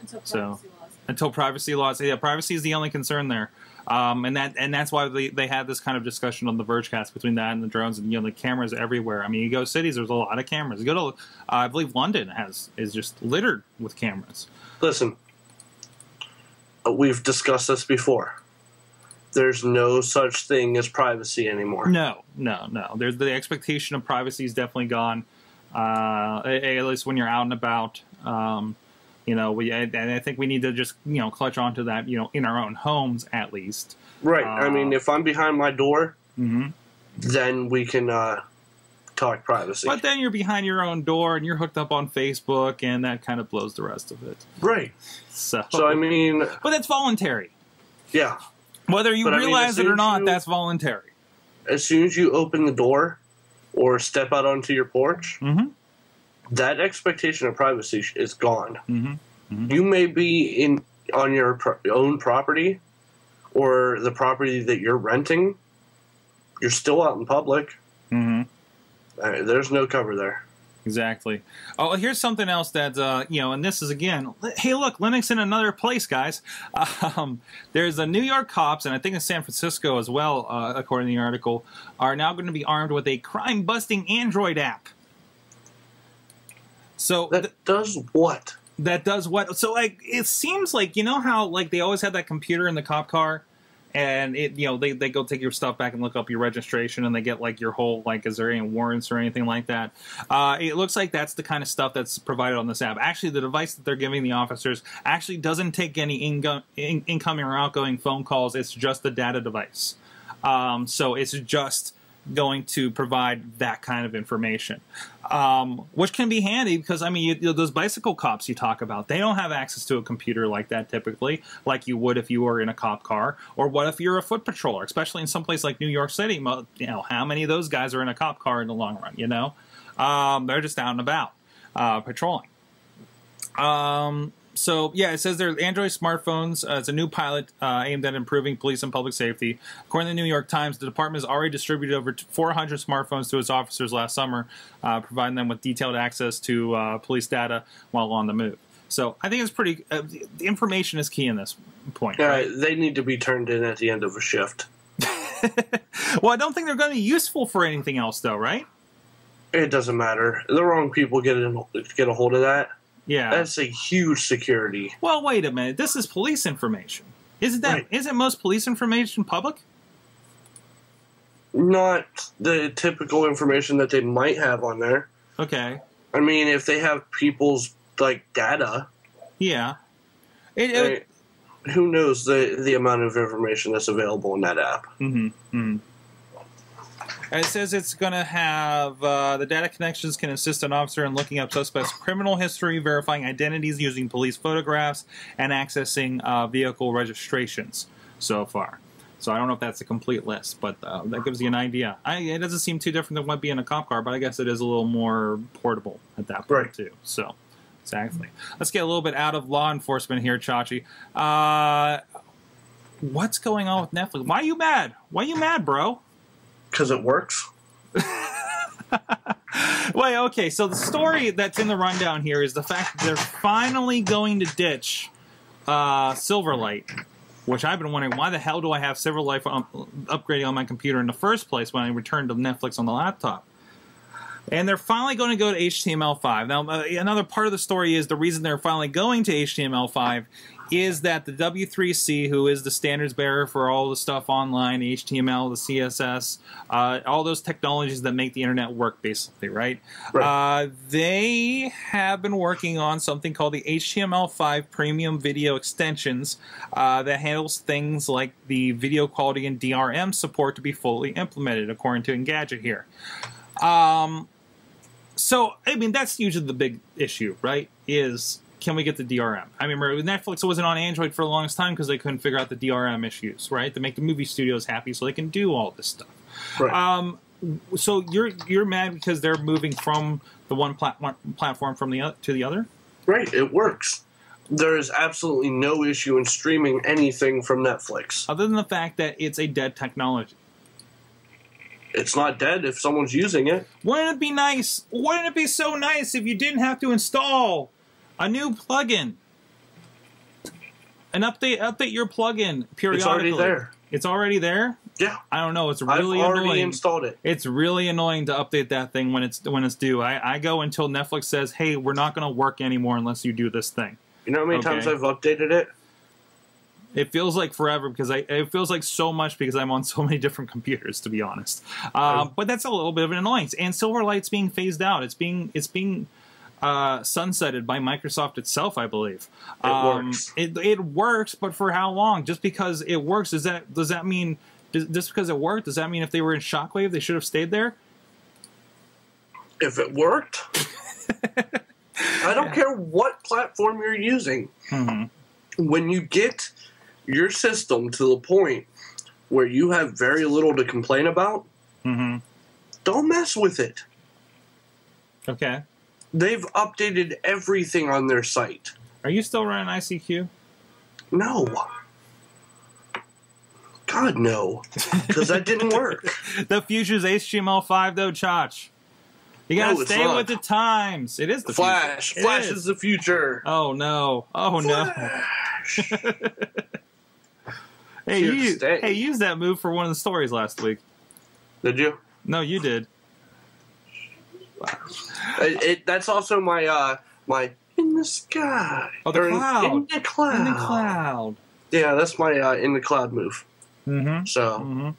Speaker 3: Until
Speaker 1: So-
Speaker 3: privacy laws.
Speaker 1: until privacy laws. Yeah, privacy is the only concern there, um, and that and that's why they, they had this kind of discussion on the Vergecast between that and the drones and you know the cameras everywhere. I mean, you go cities, there's a lot of cameras. You go to, uh, I believe London has is just littered with cameras.
Speaker 2: listen, uh, we've discussed this before. There's no such thing as privacy anymore.
Speaker 1: No, no, no. There's the expectation of privacy is definitely gone. Uh, at at least when you're out and about. Um, you know, we and I think we need to just you know clutch onto that. You know, in our own homes at least.
Speaker 2: Right. I
Speaker 1: Uh,
Speaker 2: mean, if I'm behind my door,
Speaker 1: hmm
Speaker 2: then we can uh, talk privacy.
Speaker 1: But then you're behind your own door and you're hooked up on Facebook, and that kind of blows the rest of it.
Speaker 2: right.
Speaker 1: So,
Speaker 2: So I mean,
Speaker 1: but it's voluntary.
Speaker 2: yeah.
Speaker 1: Whether you
Speaker 2: But I mean,
Speaker 1: realize it or not,
Speaker 2: you-
Speaker 1: that's voluntary.
Speaker 2: As soon as you open the door or step out onto your porch,
Speaker 1: Mm-hmm.
Speaker 2: That expectation of privacy is gone.
Speaker 1: Mm-hmm.
Speaker 2: You may be in on your pro- own property or the property that you're renting. You're still out in public.
Speaker 1: Mm-hmm.
Speaker 2: There's no cover there.
Speaker 1: Exactly. Oh, here's something else that uh, you know, and this is again. Hey, look, Linux in another place, guys. [laughs] Um, there's a New York cops, and I think in San Francisco as well, uh, according to the article, are now going to be armed with a crime-busting Android app. So
Speaker 2: That
Speaker 1: th-
Speaker 2: does what?
Speaker 1: that does what? So like, it seems like you know how like they always had that computer in the cop car. And it, you know, they, they go take your stuff back and look up your registration, and they get like your whole like, is there any warrants or anything like that? Uh, it looks like that's the kind of stuff that's provided on this app. Actually, the device that they're giving the officers actually doesn't take any ingo- in- incoming or outgoing phone calls. It's just the data device. Um, so it's just going to provide that kind of information, um, which can be handy because I mean, you, you know, those bicycle cops you talk about, they don't have access to a computer like that typically, like you would if you were in a cop car. Or what if you're a foot patroller, especially in some place like New York City? You know, how many of those guys are in a cop car in the long run? You know, um, they're just out and about uh, patrolling. Um, so yeah, it says there Android smartphones. Uh, it's a new pilot uh, aimed at improving police and public safety. According to the New York Times, the department has already distributed over 400 smartphones to its officers last summer, uh, providing them with detailed access to uh, police data while on the move. So I think it's pretty. Uh, the information is key in this point.
Speaker 2: Yeah,
Speaker 1: right?
Speaker 2: they need to be turned in at the end of a shift. [laughs]
Speaker 1: well, I don't think they're going to be useful for anything else, though, right?
Speaker 2: It doesn't matter. The wrong people get in, get a hold of that.
Speaker 1: Yeah.
Speaker 2: That's a huge security.
Speaker 1: well, wait a minute. This is police information. Isn't that?
Speaker 2: Right.
Speaker 1: not most police information public?
Speaker 2: Not the typical information that they might have on there.
Speaker 1: Okay.
Speaker 2: I mean, if they have people's like data,
Speaker 1: Yeah. It, it,
Speaker 2: right, who knows the the amount of information that's available in that app?
Speaker 1: Mm-hmm. mm-hmm. It says it's going to have uh, the data connections can assist an officer in looking up suspects' criminal history, verifying identities using police photographs, and accessing uh, vehicle registrations. So far, so I don't know if that's a complete list, but uh, that gives you an idea. I, it doesn't seem too different than what being a cop car, but I guess it is a little more portable at that point
Speaker 2: Right.
Speaker 1: too. So. Exactly. Let's get a little bit out of law enforcement here, Chachi. Uh, what's going on with Netflix? Why are you mad? Why are you mad, bro?
Speaker 2: Because it works. [laughs]
Speaker 1: Wait, okay. So the story that's in the rundown here is the fact that they're finally going to ditch uh, Silverlight, which I've been wondering why the hell do I have Silverlight um, upgrading on my computer in the first place when I returned to Netflix on the laptop? And they're finally going to go to HTML5. Now, uh, another part of the story is the reason they're finally going to HTML5 is that the W3C, who is the standards bearer for all the stuff online, HTML, the CSS, uh, all those technologies that make the internet work, basically, right?
Speaker 2: Right.
Speaker 1: Uh, they have been working on something called the HTML5 Premium Video Extensions uh, that handles things like the video quality and DRM support to be fully implemented, according to Engadget here. Um, so, I mean, that's usually the big issue, right? Is can we get the DRM? I remember Netflix wasn't on Android for the longest time because they couldn't figure out the DRM issues, right? To make the movie studios happy so they can do all this stuff.
Speaker 2: Right.
Speaker 1: Um, so you're you're mad because they're moving from the one plat- platform from the other to the other?
Speaker 2: right. It works. There is absolutely no issue in streaming anything from Netflix.
Speaker 1: Other than the fact that it's a dead technology.
Speaker 2: It's not dead if someone's using it.
Speaker 1: Wouldn't it be nice? Wouldn't it be so nice if you didn't have to install a new plugin? An update, update your plugin periodically.
Speaker 2: It's already there.
Speaker 1: It's already there.
Speaker 2: Yeah.
Speaker 1: I don't know. It's really
Speaker 2: I've already
Speaker 1: annoying.
Speaker 2: installed it.
Speaker 1: it's really annoying to update that thing when it's when it's due. I, I go until Netflix says, "Hey, we're not going to work anymore unless you do this thing."
Speaker 2: You know how many times I've updated it?
Speaker 1: It feels like forever because I it feels like so much because I'm on [laughs] so many different computers to be honest. Um, but that's a little bit of an annoyance. And Silverlight's being phased out. It's being it's being uh, sunsetted by Microsoft itself, I believe.
Speaker 2: It
Speaker 1: um,
Speaker 2: works.
Speaker 1: It, it works, but for how long? Just because it works, does that does that mean does, just because it worked? Does that mean if they were in Shockwave, they should have stayed there?
Speaker 2: If it worked, [laughs] I don't care what platform you're using.
Speaker 1: hmm
Speaker 2: When you get your system to the point where you have very little to complain about,
Speaker 1: hmm
Speaker 2: don't mess with it.
Speaker 1: Okay.
Speaker 2: They've updated everything on their site.
Speaker 1: Are you still running ICQ?
Speaker 2: No. God, no. Because that didn't [laughs] work.
Speaker 1: The future's HTML5 though, Chach. You gotta
Speaker 2: No,
Speaker 1: stay with the times. It is the
Speaker 2: Flash.
Speaker 1: future.
Speaker 2: Flash
Speaker 1: is.
Speaker 2: is the future.
Speaker 1: Oh no! Oh no! [laughs] Hey, you, hey, use that move for one of the stories last week.
Speaker 2: Did you?
Speaker 1: No, you did.
Speaker 2: It, it, that's also my uh my in the sky.
Speaker 1: Oh, the
Speaker 2: Or in-
Speaker 1: cloud.
Speaker 2: In the cloud.
Speaker 1: In the cloud.
Speaker 2: Yeah, that's my uh, in the cloud move.
Speaker 1: Mm-hmm.
Speaker 2: So
Speaker 1: Mm-hmm.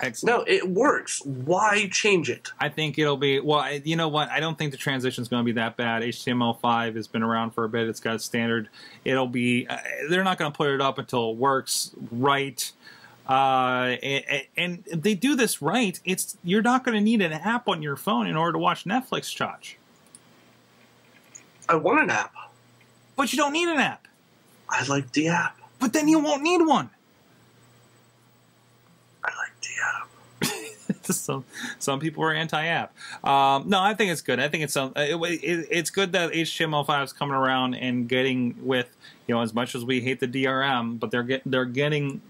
Speaker 1: Excellent.
Speaker 2: no, it works. Why change it?
Speaker 1: I think it'll be well. I, you know what? I don't think the transition is going to be that bad. HTML5 has been around for a bit. It's got a standard. It'll be. Uh, they're not going to put it up until it works right. Uh, and, and they do this right, it's you're not going to need an app on your phone in order to watch Netflix, Chach.
Speaker 2: I want an app.
Speaker 1: But you don't need an app.
Speaker 2: I like the app.
Speaker 1: But then you won't need one.
Speaker 2: I like the app. [laughs]
Speaker 1: some some people are anti-app. Um, no, I think it's good. I think it's some. It, it, it's good that HTML5 is coming around and getting with you know as much as we hate the DRM, but they're get they're getting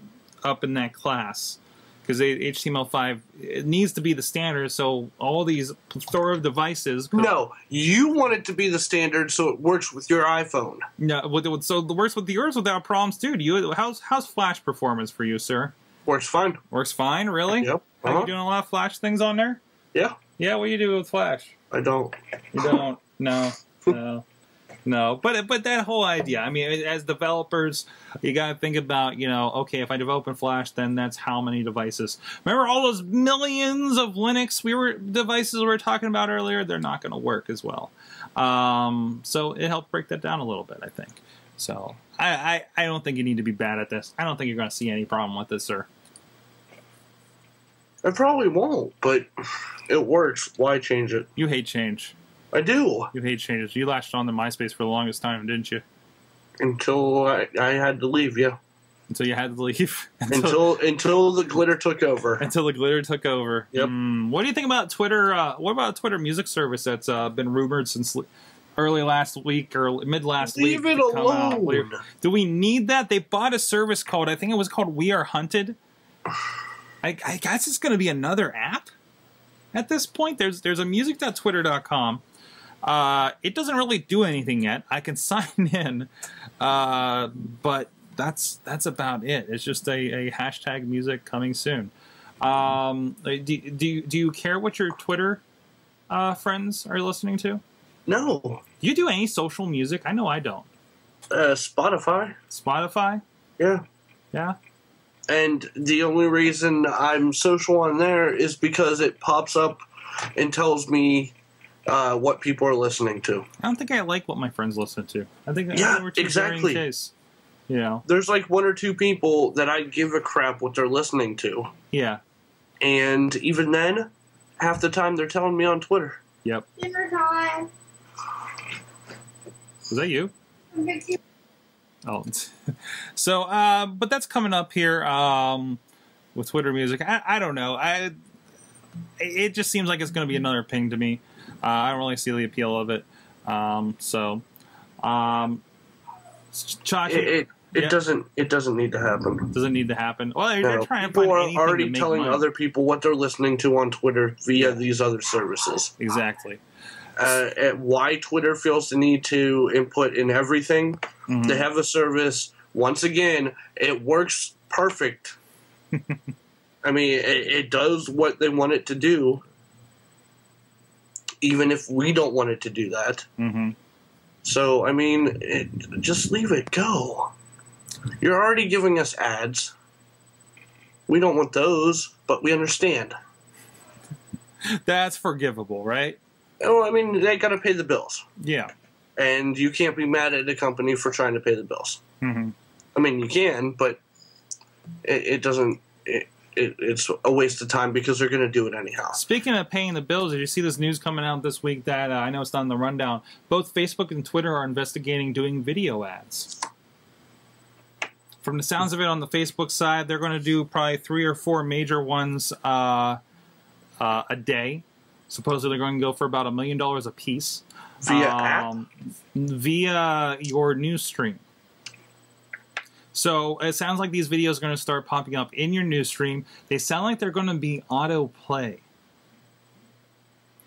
Speaker 1: up in that class because HTML5 it needs to be the standard. So all these plethora of devices.
Speaker 2: No, you want it to be the standard so it works with your iPhone.
Speaker 1: No, with- so it works with yours without problems too. Do you? How's how's Flash performance for you, sir?
Speaker 2: Works fine.
Speaker 1: Works fine, really.
Speaker 2: Yep.
Speaker 1: Are
Speaker 2: Uh-huh.
Speaker 1: you doing a lot of Flash things on there?
Speaker 2: Yeah,
Speaker 1: Yeah, what do you do with Flash?
Speaker 2: I don't.
Speaker 1: You don't. no, [laughs] no, no. But but that whole idea. I mean, as developers, you got to think about you know, okay, if I develop in Flash, then that's how many devices. Remember all those millions of Linux we were devices we were talking about earlier? They're not going to work as well. Um, so it helped break that down a little bit, I think. So I, I I don't think you need to be bad at this. I don't think you're going to see any problem with this, sir.
Speaker 2: I probably won't, but it works. Why change it?
Speaker 1: You hate change.
Speaker 2: I do
Speaker 1: You hate changes. You latched on to MySpace for the longest time, didn't you?
Speaker 2: until I, I had to leave. Yeah,
Speaker 1: Until you had to leave. [laughs]
Speaker 2: until until the glitter took over.
Speaker 1: until the glitter took over.
Speaker 2: Yep.
Speaker 1: Hmm, what do you think about Twitter? Uh, what about Twitter music service that's uh, been rumored since early last week or mid last week?
Speaker 2: Leave it
Speaker 1: to come out?
Speaker 2: alone.
Speaker 1: Do we need that? They bought a service called I think it was called We Are Hunted. I, I guess it's going to be another app. At this point, there's there's a music.twitter.com. Uh, it doesn't really do anything yet. I can [laughs] sign in, uh, but that's that's about it. It's just a, a hashtag music coming soon. Um, do, do, you, do you care what your Twitter uh, friends are listening to?
Speaker 2: No,
Speaker 1: Do you do any social music? I know I don't.
Speaker 2: uh, Spotify.
Speaker 1: Spotify?
Speaker 2: Yeah.
Speaker 1: Yeah.
Speaker 2: And the only reason I'm social on there is because it pops up and tells me uh, what people are listening to.
Speaker 1: I don't think I like what my friends listen to. I think I
Speaker 2: Yeah,
Speaker 1: think we're two varying
Speaker 2: exactly.
Speaker 1: tastes. You know?
Speaker 2: There's like one or two people that I give a crap what they're listening to.
Speaker 1: Yeah.
Speaker 2: And even then, half the time they're telling me on Twitter.
Speaker 1: Yep.
Speaker 3: Dinner time.
Speaker 1: Was that you? Oh, [laughs] so, uh, but that's coming up here um, with Twitter music. I, I don't know. I it just seems like it's going to be another ping to me. Uh, I don't really see the appeal of it. Um, so, um, Chachi,
Speaker 2: It it, it
Speaker 1: Yeah.
Speaker 2: doesn't it doesn't need to happen.
Speaker 1: doesn't need to happen. Well, they're, they're
Speaker 2: No,
Speaker 1: trying to
Speaker 2: people are already telling
Speaker 1: money.
Speaker 2: other people what they're listening to on Twitter via these other services.
Speaker 1: exactly.
Speaker 2: uh, why Twitter feels the need to input in everything.
Speaker 1: Mhm.
Speaker 2: They have a service. Once again, it works perfect. [laughs] I mean, it, it does what they want it to do, even if we don't want it to do that.
Speaker 1: hmm
Speaker 2: So, I mean, it, just leave it go. You're already giving us ads. We don't want those, but we understand. [laughs]
Speaker 1: That's forgivable, right?
Speaker 2: Oh, I mean, they got to pay the bills.
Speaker 1: Yeah.
Speaker 2: and you can't be mad at a company for trying to pay the bills.
Speaker 1: hmm
Speaker 2: I mean, you can, but it, it doesn't. It, it, it's a waste of time because they're going to do it anyhow.
Speaker 1: Speaking of paying the bills, did you see this news coming out this week that uh, I know it's not in the rundown? Both Facebook and Twitter are investigating doing video ads. From the sounds of it, on the Facebook side, they're going to do probably three or four major ones uh, uh, a day. Supposedly, they're going to go for about a million dollars a piece
Speaker 2: Via
Speaker 1: um, via your news stream. So it sounds like these videos are going to start popping up in your news stream. They sound like they're going to be autoplay,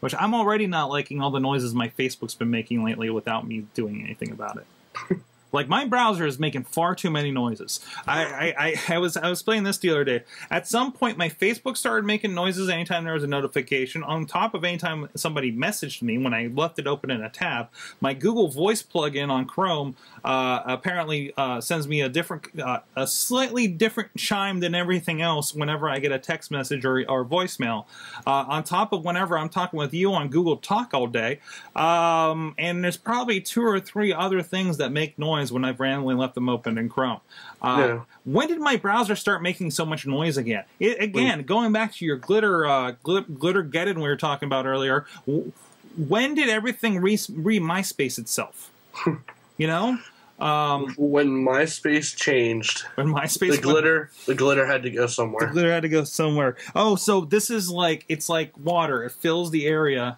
Speaker 1: which I'm already not liking all the noises my Facebook's been making lately without me doing anything about it. [laughs] like my browser is making far too many noises. I, I, I, was I was playing this the other day. At some point, my Facebook started making noises anytime there was a notification. On top of anytime somebody messaged me when I left it open in a tab, my Google Voice plugin on Chrome uh, apparently uh, sends me a different, uh, a slightly different chime than everything else whenever I get a text message or, or voicemail. Uh, on top of whenever I'm talking with you on Google Talk all day, um, and there's probably two or three other things that make noise when I've randomly left them open in Chrome. Uh. When did my browser start making so much noise again? It, again, going back to your glitter, uh, glit, glitter get it we were talking about earlier. When did everything re, re MySpace itself? [laughs] you know, Um,
Speaker 2: When MySpace changed,
Speaker 1: when MySpace
Speaker 2: the glitter, the glitter had to go somewhere.
Speaker 1: the glitter had to go somewhere. Oh, so this is like it's like water. It fills the area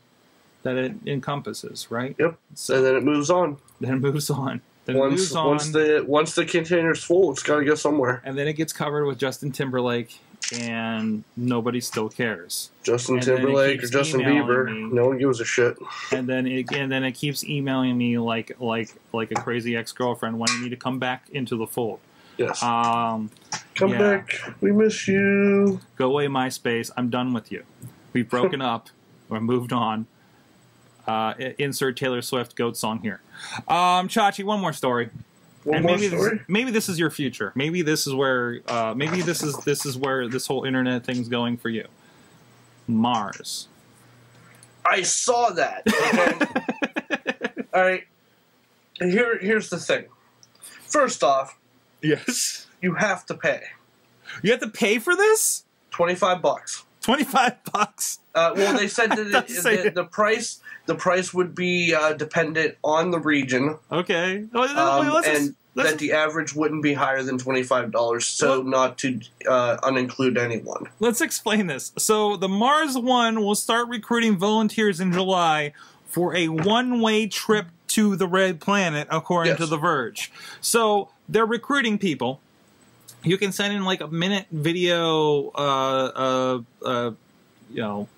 Speaker 1: that it encompasses, right?
Speaker 2: Yep.
Speaker 1: So
Speaker 2: And then it moves on.
Speaker 1: then it moves on. It
Speaker 2: Once
Speaker 1: on,
Speaker 2: once the once the container's full, it's got to go somewhere.
Speaker 1: and then it gets covered with Justin Timberlake, and nobody still cares.
Speaker 2: Justin
Speaker 1: And
Speaker 2: Timberlake or Justin Bieber,
Speaker 1: me.
Speaker 2: no one gives a shit.
Speaker 1: and then it and then it keeps emailing me like like like a crazy ex girlfriend wanting me to come back into the fold.
Speaker 2: Yes.
Speaker 1: Um,
Speaker 2: Come
Speaker 1: yeah.
Speaker 2: back. We miss you.
Speaker 1: go away, MySpace. I'm done with you. We've broken [laughs] up. We're moved on. Uh, insert Taylor Swift goat song here. Um, Chachi, one more story.
Speaker 2: One
Speaker 1: and
Speaker 2: more
Speaker 1: maybe
Speaker 2: story.
Speaker 1: This, maybe this is your future. Maybe this is where uh, maybe this is this is where this whole internet thing's going for you. Mars.
Speaker 2: I saw that. Okay? [laughs] All right. Here, here's the thing. First off,
Speaker 1: Yes.
Speaker 2: you have to pay
Speaker 1: You have to pay for this?
Speaker 2: twenty five bucks.
Speaker 1: Twenty five bucks.
Speaker 2: Uh, well, they said [laughs] that it, the, the price the price would be uh, dependent on the region,
Speaker 1: Okay. Oh,
Speaker 2: um,
Speaker 1: wait, let's just-
Speaker 2: and that the average wouldn't be higher than twenty five dollars. So
Speaker 1: What?
Speaker 2: not to uh, uninclude anyone.
Speaker 1: Let's explain this. So the Mars One will start recruiting volunteers in July for a one-way trip to the Red Planet, according
Speaker 2: Yes.
Speaker 1: to The Verge. So they're recruiting people. You can send in like a minute video, uh, uh, uh, you know,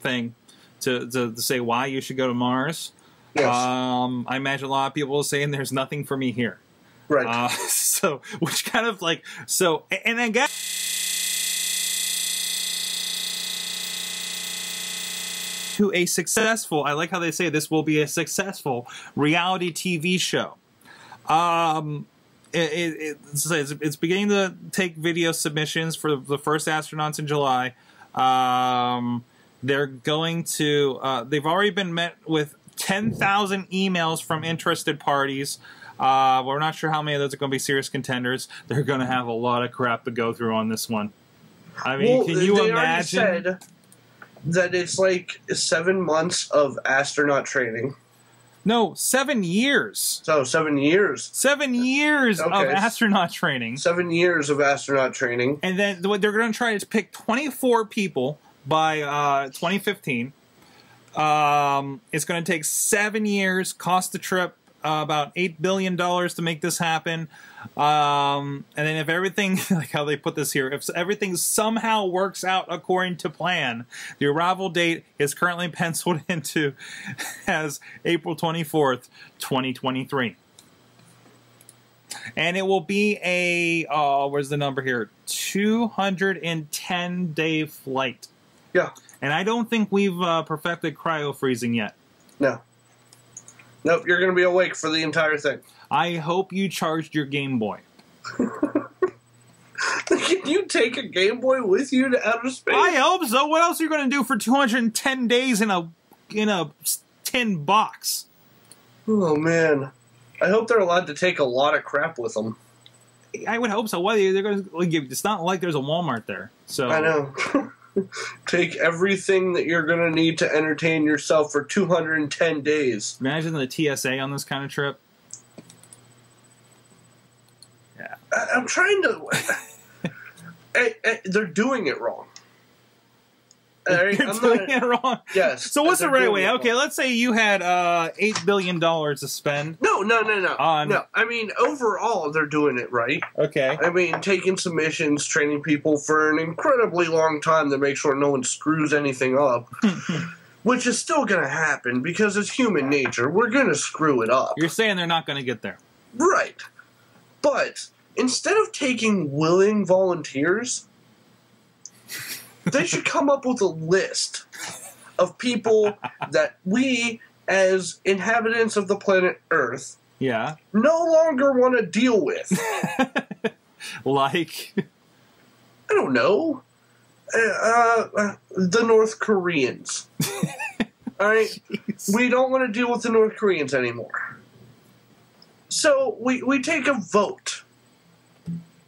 Speaker 1: thing to, to to say why you should go to Mars.
Speaker 2: Yes,
Speaker 1: Um, I imagine a lot of people saying there's nothing for me here.
Speaker 2: right.
Speaker 1: Uh, [laughs] so, which kind of like, so, and I guess. To a successful, I like how they say this will be a successful reality TV show. Um, it, it, it's, it's, it's beginning to take video submissions for the first astronauts in July. Um, they're going to, uh, they've already been met with 10,000 emails from interested parties. Uh, we're not sure how many of those are going to be serious contenders. They're going to have a lot of crap to go through on this one. I mean,
Speaker 2: well,
Speaker 1: can you
Speaker 2: they
Speaker 1: imagine?
Speaker 2: already said that it's like seven months of astronaut training.
Speaker 1: no, seven years.
Speaker 2: So seven years.
Speaker 1: Seven years of astronaut training.
Speaker 2: Seven years of astronaut training.
Speaker 1: And then what they're going to try is pick 24 people by uh, 2015. Um, it's going to take seven years, cost the trip uh, about eight billion dollars to make this happen. Um, and then if everything, [laughs] like how they put this here, if everything somehow works out according to plan, the arrival date is currently [laughs] penciled into as April 24th, 2023 and it will be a uh where's the number here 210 day flight
Speaker 2: Yeah.
Speaker 1: and i don't think we've uh, perfected cryo freezing yet
Speaker 2: No. Nope, you're going to be awake for the entire thing.
Speaker 1: i hope you charged your game boy [laughs]
Speaker 2: Can you take a Game Boy with you to outer space?
Speaker 1: i hope so what else are you going to do for 210 days in a in a tin box
Speaker 2: Oh, man. I hope they're allowed to take a lot of crap with them.
Speaker 1: i would hope so what they're going to give it's not like there's a walmart there so
Speaker 2: I know. [laughs] [laughs] take everything that you're going to need to entertain yourself for 210 days.
Speaker 1: imagine the tsa on this kind of trip yeah
Speaker 2: I, I'm trying to. [laughs] Eh, eh, they're doing it wrong. [laughs] All right,
Speaker 1: You're
Speaker 2: I'm
Speaker 1: doing
Speaker 2: not-
Speaker 1: it wrong
Speaker 2: yes.
Speaker 1: So what's the right way? Okay, let's say you had uh eight billion dollars to spend.
Speaker 2: No, no, no, no.
Speaker 1: On-
Speaker 2: no, I mean, overall, they're doing it right.
Speaker 1: Okay.
Speaker 2: I mean, taking submissions, training people for an incredibly long time to make sure no one screws anything up, [laughs] which is still going to happen because it's human nature. We're going to screw it up.
Speaker 1: You're saying they're not going to get there.
Speaker 2: Right. But instead of taking willing volunteers, they should come up with a list of people that we, as inhabitants of the planet Earth,
Speaker 1: Yeah.
Speaker 2: no longer want to deal with. [laughs]
Speaker 1: Like
Speaker 2: I don't know. Uh, uh, the North Koreans. [laughs] All right, we don't want to deal with the North Koreans anymore. So we we take a vote.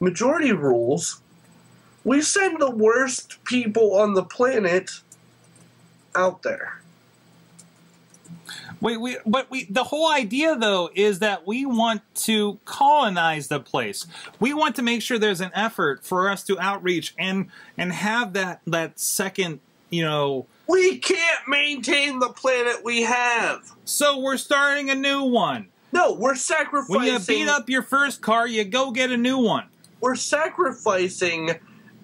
Speaker 2: Majority rules. We send the worst people on the planet out there.
Speaker 1: We, we, but we, the whole idea though is that we want to colonize the place. We want to make sure there's an effort for us to outreach and and have that that second, you know.
Speaker 2: We can't maintain the planet we have.
Speaker 1: So we're starting a new one.
Speaker 2: No, we're sacrificing.
Speaker 1: When you beat up your first car, you go get a new one.
Speaker 2: We're sacrificing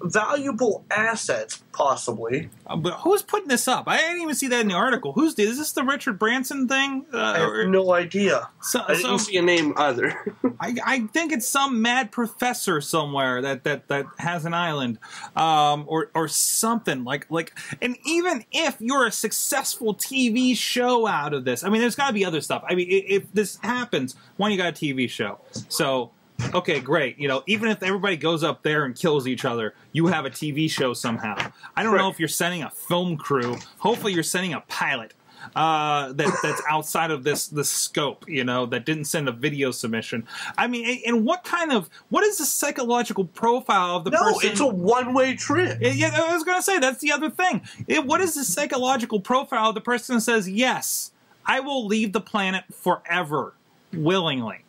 Speaker 2: valuable assets, possibly.
Speaker 1: Uh, but who's putting this up? I didn't even see that in the article. Who's this is this the Richard Branson thing? Uh,
Speaker 2: I have
Speaker 1: or-
Speaker 2: no idea.
Speaker 1: so,
Speaker 2: I didn't
Speaker 1: so-
Speaker 2: see a name either. [laughs]
Speaker 1: I, I think it's some mad professor somewhere that that that has an island, um, or or something like like. And even if you're a successful TV show out of this, I mean, there's got to be other stuff. I mean, i- if this happens, one, you got a TV show, so. Okay, great. You know, even if everybody goes up there and kills each other, you have a TV show somehow. I don't know if you're sending a film crew. Hopefully, you're sending a pilot uh, that that's outside of this this scope. You know, that didn't send a video submission. I mean, and what kind of what is the psychological profile of the
Speaker 2: no,
Speaker 1: person?
Speaker 2: it's a one-way trip.
Speaker 1: Yeah, I was going to say that's the other thing. It, what is the psychological profile of the person that says yes, I will leave the planet forever, willingly,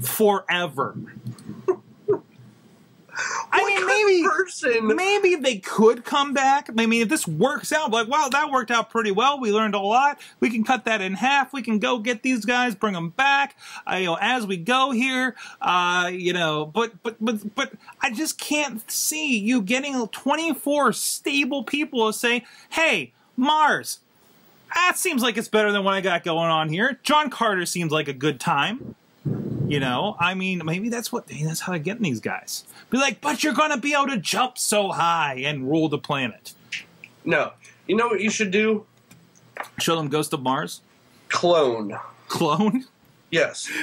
Speaker 1: forever? I mean, maybe
Speaker 2: person.
Speaker 1: maybe they could come back. I mean, if this works out, like, wow, that worked out pretty well. We learned a lot. We can cut that in half. We can go get these guys, bring them back. Uh, you know, as we go here, uh, you know, but but but but I just can't see you getting 24 stable people to say, hey, Mars. That seems like it's better than what I got going on here. John Carter seems like a good time. You know, I mean, maybe that's what that's how I get in these guys. Be like, but you're gonna be able to jump so high and rule the planet.
Speaker 2: No. You know what you should do?
Speaker 1: Show them Ghost of Mars.
Speaker 2: Clone.
Speaker 1: Clone.
Speaker 2: Yes. [laughs]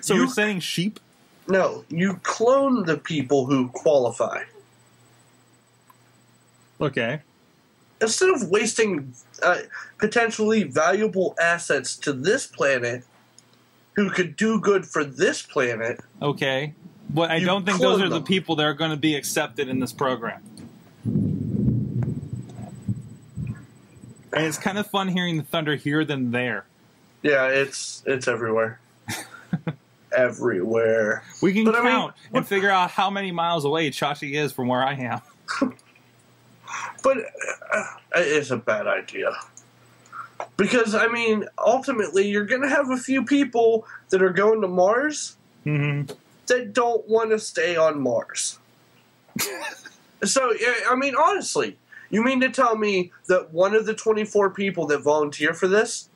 Speaker 1: So
Speaker 2: You-
Speaker 1: we're saying sheep.
Speaker 2: No, you clone the people who qualify.
Speaker 1: Okay.
Speaker 2: Instead of wasting uh, potentially valuable assets to this planet who could do good for this planet,
Speaker 1: Okay. But I don't think those are the people that are going to be accepted in this program. And it's kind of fun hearing the thunder here than there.
Speaker 2: yeah, it's it's everywhere. [laughs] everywhere.
Speaker 1: We can
Speaker 2: But I mean,
Speaker 1: count and figure out how many miles away Chachi is from where I am. [laughs]
Speaker 2: But uh, it's a bad idea. Because, I mean, ultimately, you're going to have a few people that are going to Mars
Speaker 1: Mm-hmm.
Speaker 2: that don't want to stay on Mars. [laughs] so, I mean, honestly, you mean to tell me that one of the 24 people that volunteer for this,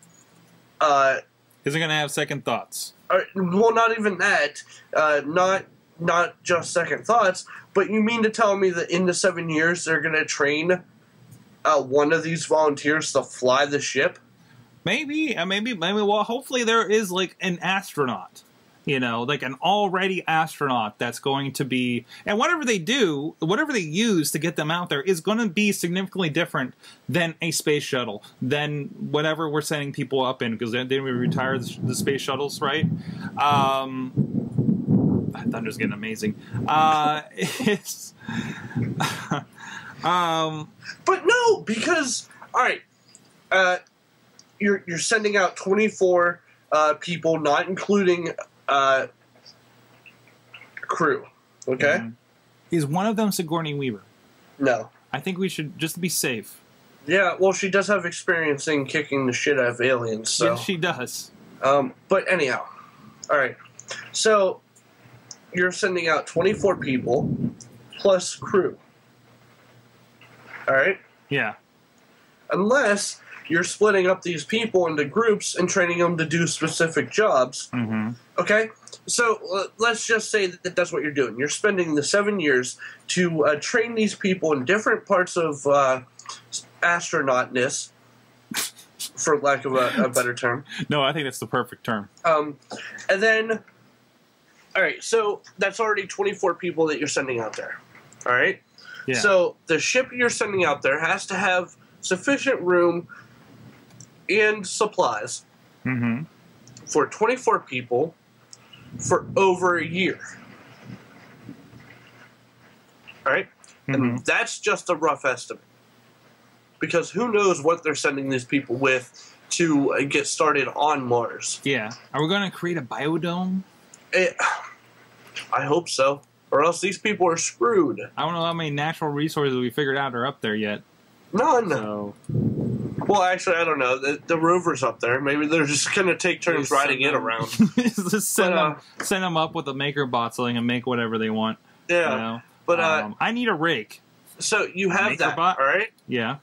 Speaker 2: uh,
Speaker 1: Isn't going to have second thoughts.
Speaker 2: are, well, not even that, uh, not not just second thoughts, but you mean to tell me that in the seven years they're going to train uh, one of these volunteers to fly the ship?
Speaker 1: Maybe, uh, maybe, maybe. Well, hopefully there is like an astronaut, you know, like an already astronaut that's going to be, and whatever they do, whatever they use to get them out there is going to be significantly different than a space shuttle, than whatever we're sending people up in, because then we retire the, the space shuttles, right? Um, [sighs] Thunder's getting amazing. Uh, [laughs] it's, [laughs] um,
Speaker 2: But no, because all right, uh, you're you're sending out 24 uh, people, not including uh, crew. Okay,
Speaker 1: Mhm. is one of them Sigourney Weaver?
Speaker 2: no.
Speaker 1: I think we should just be safe.
Speaker 2: Yeah, well, she does have experience in kicking the shit out of aliens, so.
Speaker 1: Yes, she does.
Speaker 2: Um, but anyhow, all right. So you're sending out 24 people plus crew. All right.
Speaker 1: Yeah.
Speaker 2: Unless you're splitting up these people into groups and training them to do specific jobs.
Speaker 1: Mm-hmm.
Speaker 2: Okay. So uh, let's just say that that's what you're doing. You're spending the seven years to uh, train these people in different parts of uh, astronautness, for lack of a, a [laughs] better term.
Speaker 1: No, I think that's the perfect term.
Speaker 2: Um, and then, all right, so that's already 24 people that you're sending out there. All right?
Speaker 1: Yeah.
Speaker 2: So the ship you're sending out there has to have sufficient room and supplies
Speaker 1: mm-hmm.
Speaker 2: for 24 people for over a year. All right?
Speaker 1: Mhm.
Speaker 2: And that's just a rough estimate. Because who knows what they're sending these people with to uh, get started on Mars.
Speaker 1: Yeah. Are we going to create a biodome?
Speaker 2: It, I hope so, or else these people are screwed.
Speaker 1: I don't know how many natural resources we figured out are up there yet.
Speaker 2: None.
Speaker 1: So
Speaker 2: Well, actually, I don't know. The, the rover's up there. Maybe they're just gonna take turns riding it around. [laughs]
Speaker 1: just send
Speaker 2: But, uh,
Speaker 1: them, send them up with a MakerBot so they can make whatever they want.
Speaker 2: Yeah.
Speaker 1: You know?
Speaker 2: But uh,
Speaker 1: um, I need a rake.
Speaker 2: so you have that,
Speaker 1: MakerBot?
Speaker 2: all right?
Speaker 1: Yeah.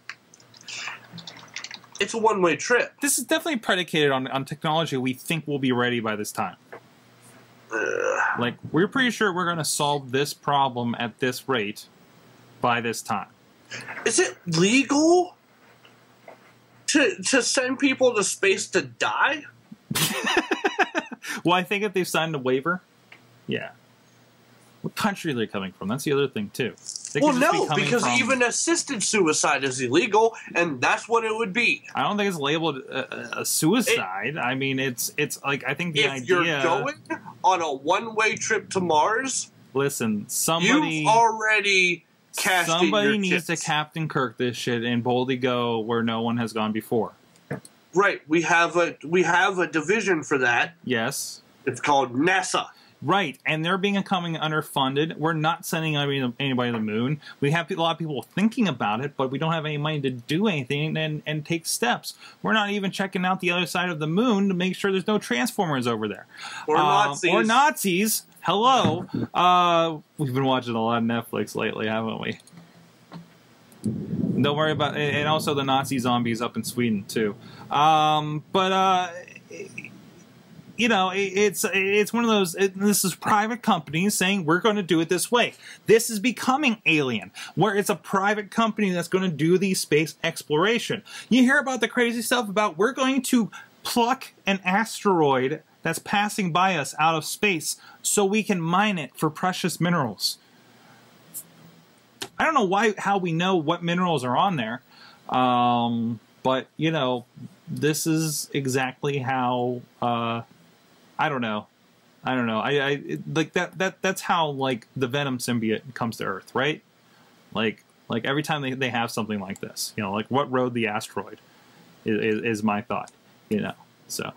Speaker 2: It's a one-way trip.
Speaker 1: This is definitely predicated on, on technology we think will be ready by this time.
Speaker 2: Ugh.
Speaker 1: Like, we're pretty sure we're going to solve this problem at this rate by this time.
Speaker 2: Is it legal to to send people to space to die? [laughs]
Speaker 1: Well, I think if they've signed a waiver, yeah. What country they're they coming from? That's the other thing, too. They
Speaker 2: well,
Speaker 1: just be
Speaker 2: no, because
Speaker 1: from-
Speaker 2: even assisted suicide is illegal, and that's what it would be.
Speaker 1: I don't think it's labeled a, a suicide. I mean, it's it's like I think the
Speaker 2: if
Speaker 1: idea.
Speaker 2: you're going on a one-way trip to Mars,
Speaker 1: listen, somebody
Speaker 2: you've already
Speaker 1: somebody needs
Speaker 2: chips.
Speaker 1: to Captain Kirk this shit and boldly go where no one has gone before.
Speaker 2: Right, we have a we have a division for that.
Speaker 1: Yes,
Speaker 2: It's called NASA.
Speaker 1: Right, and they're being becoming underfunded. We're not sending anybody anybody to the moon. We have a lot of people thinking about it, but we don't have any money to do anything and and take steps. We're not even checking out the other side of the moon to make sure there's no transformers over there.
Speaker 2: Or
Speaker 1: Um,
Speaker 2: Nazis.
Speaker 1: Or Nazis. Hello. Uh, we've been watching a lot of Netflix lately, haven't we? Don't worry about and also the Nazi zombies up in Sweden too. Um, but uh, you know, it's it's one of those. It, this is private companies saying we're going to do it this way. This is becoming alien, where it's a private company that's going to do the space exploration. You hear about the crazy stuff about we're going to pluck an asteroid that's passing by us out of space so we can mine it for precious minerals. I don't know why how we know what minerals are on there, um, but you know, this is exactly how. Uh, I don't know. I don't know. I, I like that. That that's how like the Venom symbiote comes to Earth, right? Like like every time they, they have something like this, you know, like what rode the asteroid is, is, is my thought, you know. So,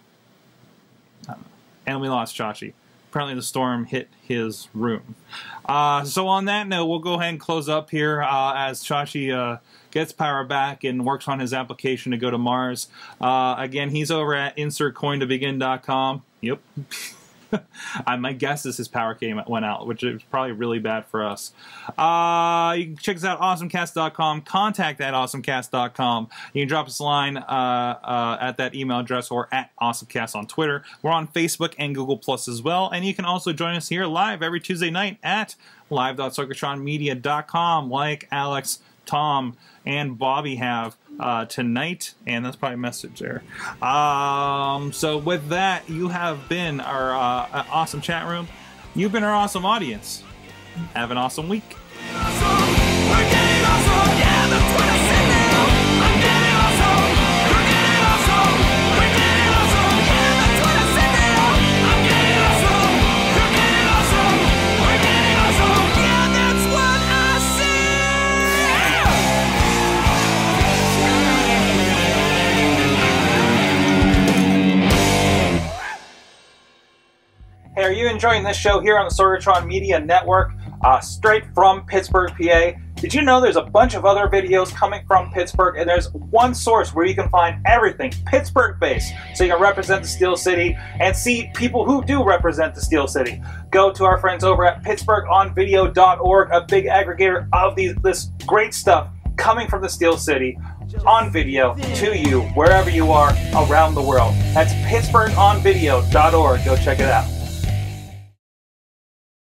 Speaker 1: and we lost Chachi. Apparently, the storm hit his room. Uh, so on that note, we'll go ahead and close up here uh, as Chachi uh, gets power back and works on his application to go to Mars. Uh, again, he's over at insertcointobegin.com. Yep. [laughs] I, my guess is his power came went out, which is probably really bad for us. Uh, you can check us out awesomecast.com. Contact at awesomecast.com. You can drop us a line uh, uh, at that email address or at awesomecast on Twitter. We're on Facebook and Google Plus as well, and you can also join us here live every Tuesday night at live.sorgatronmedia.com, like Alex, Tom, and Bobby have uh, tonight, and that's probably a message there. Um, so with that, you have been our uh, awesome chat room. You've been our awesome audience. Have an awesome week.
Speaker 4: Awesome,
Speaker 1: enjoying this show here on the Sorgatron Media Network, uh, straight from Pittsburgh, PA? Did you know there's a bunch of other videos coming from Pittsburgh, and there's one source where you can find everything Pittsburgh based, so you can represent the Steel City and see people who do represent the Steel City. Go to our friends over at PittsburghOnVideo.org, a big aggregator of these this great stuff coming from the Steel City on video to you wherever you are around the world. That's PittsburghOnVideo.org. Go check it out.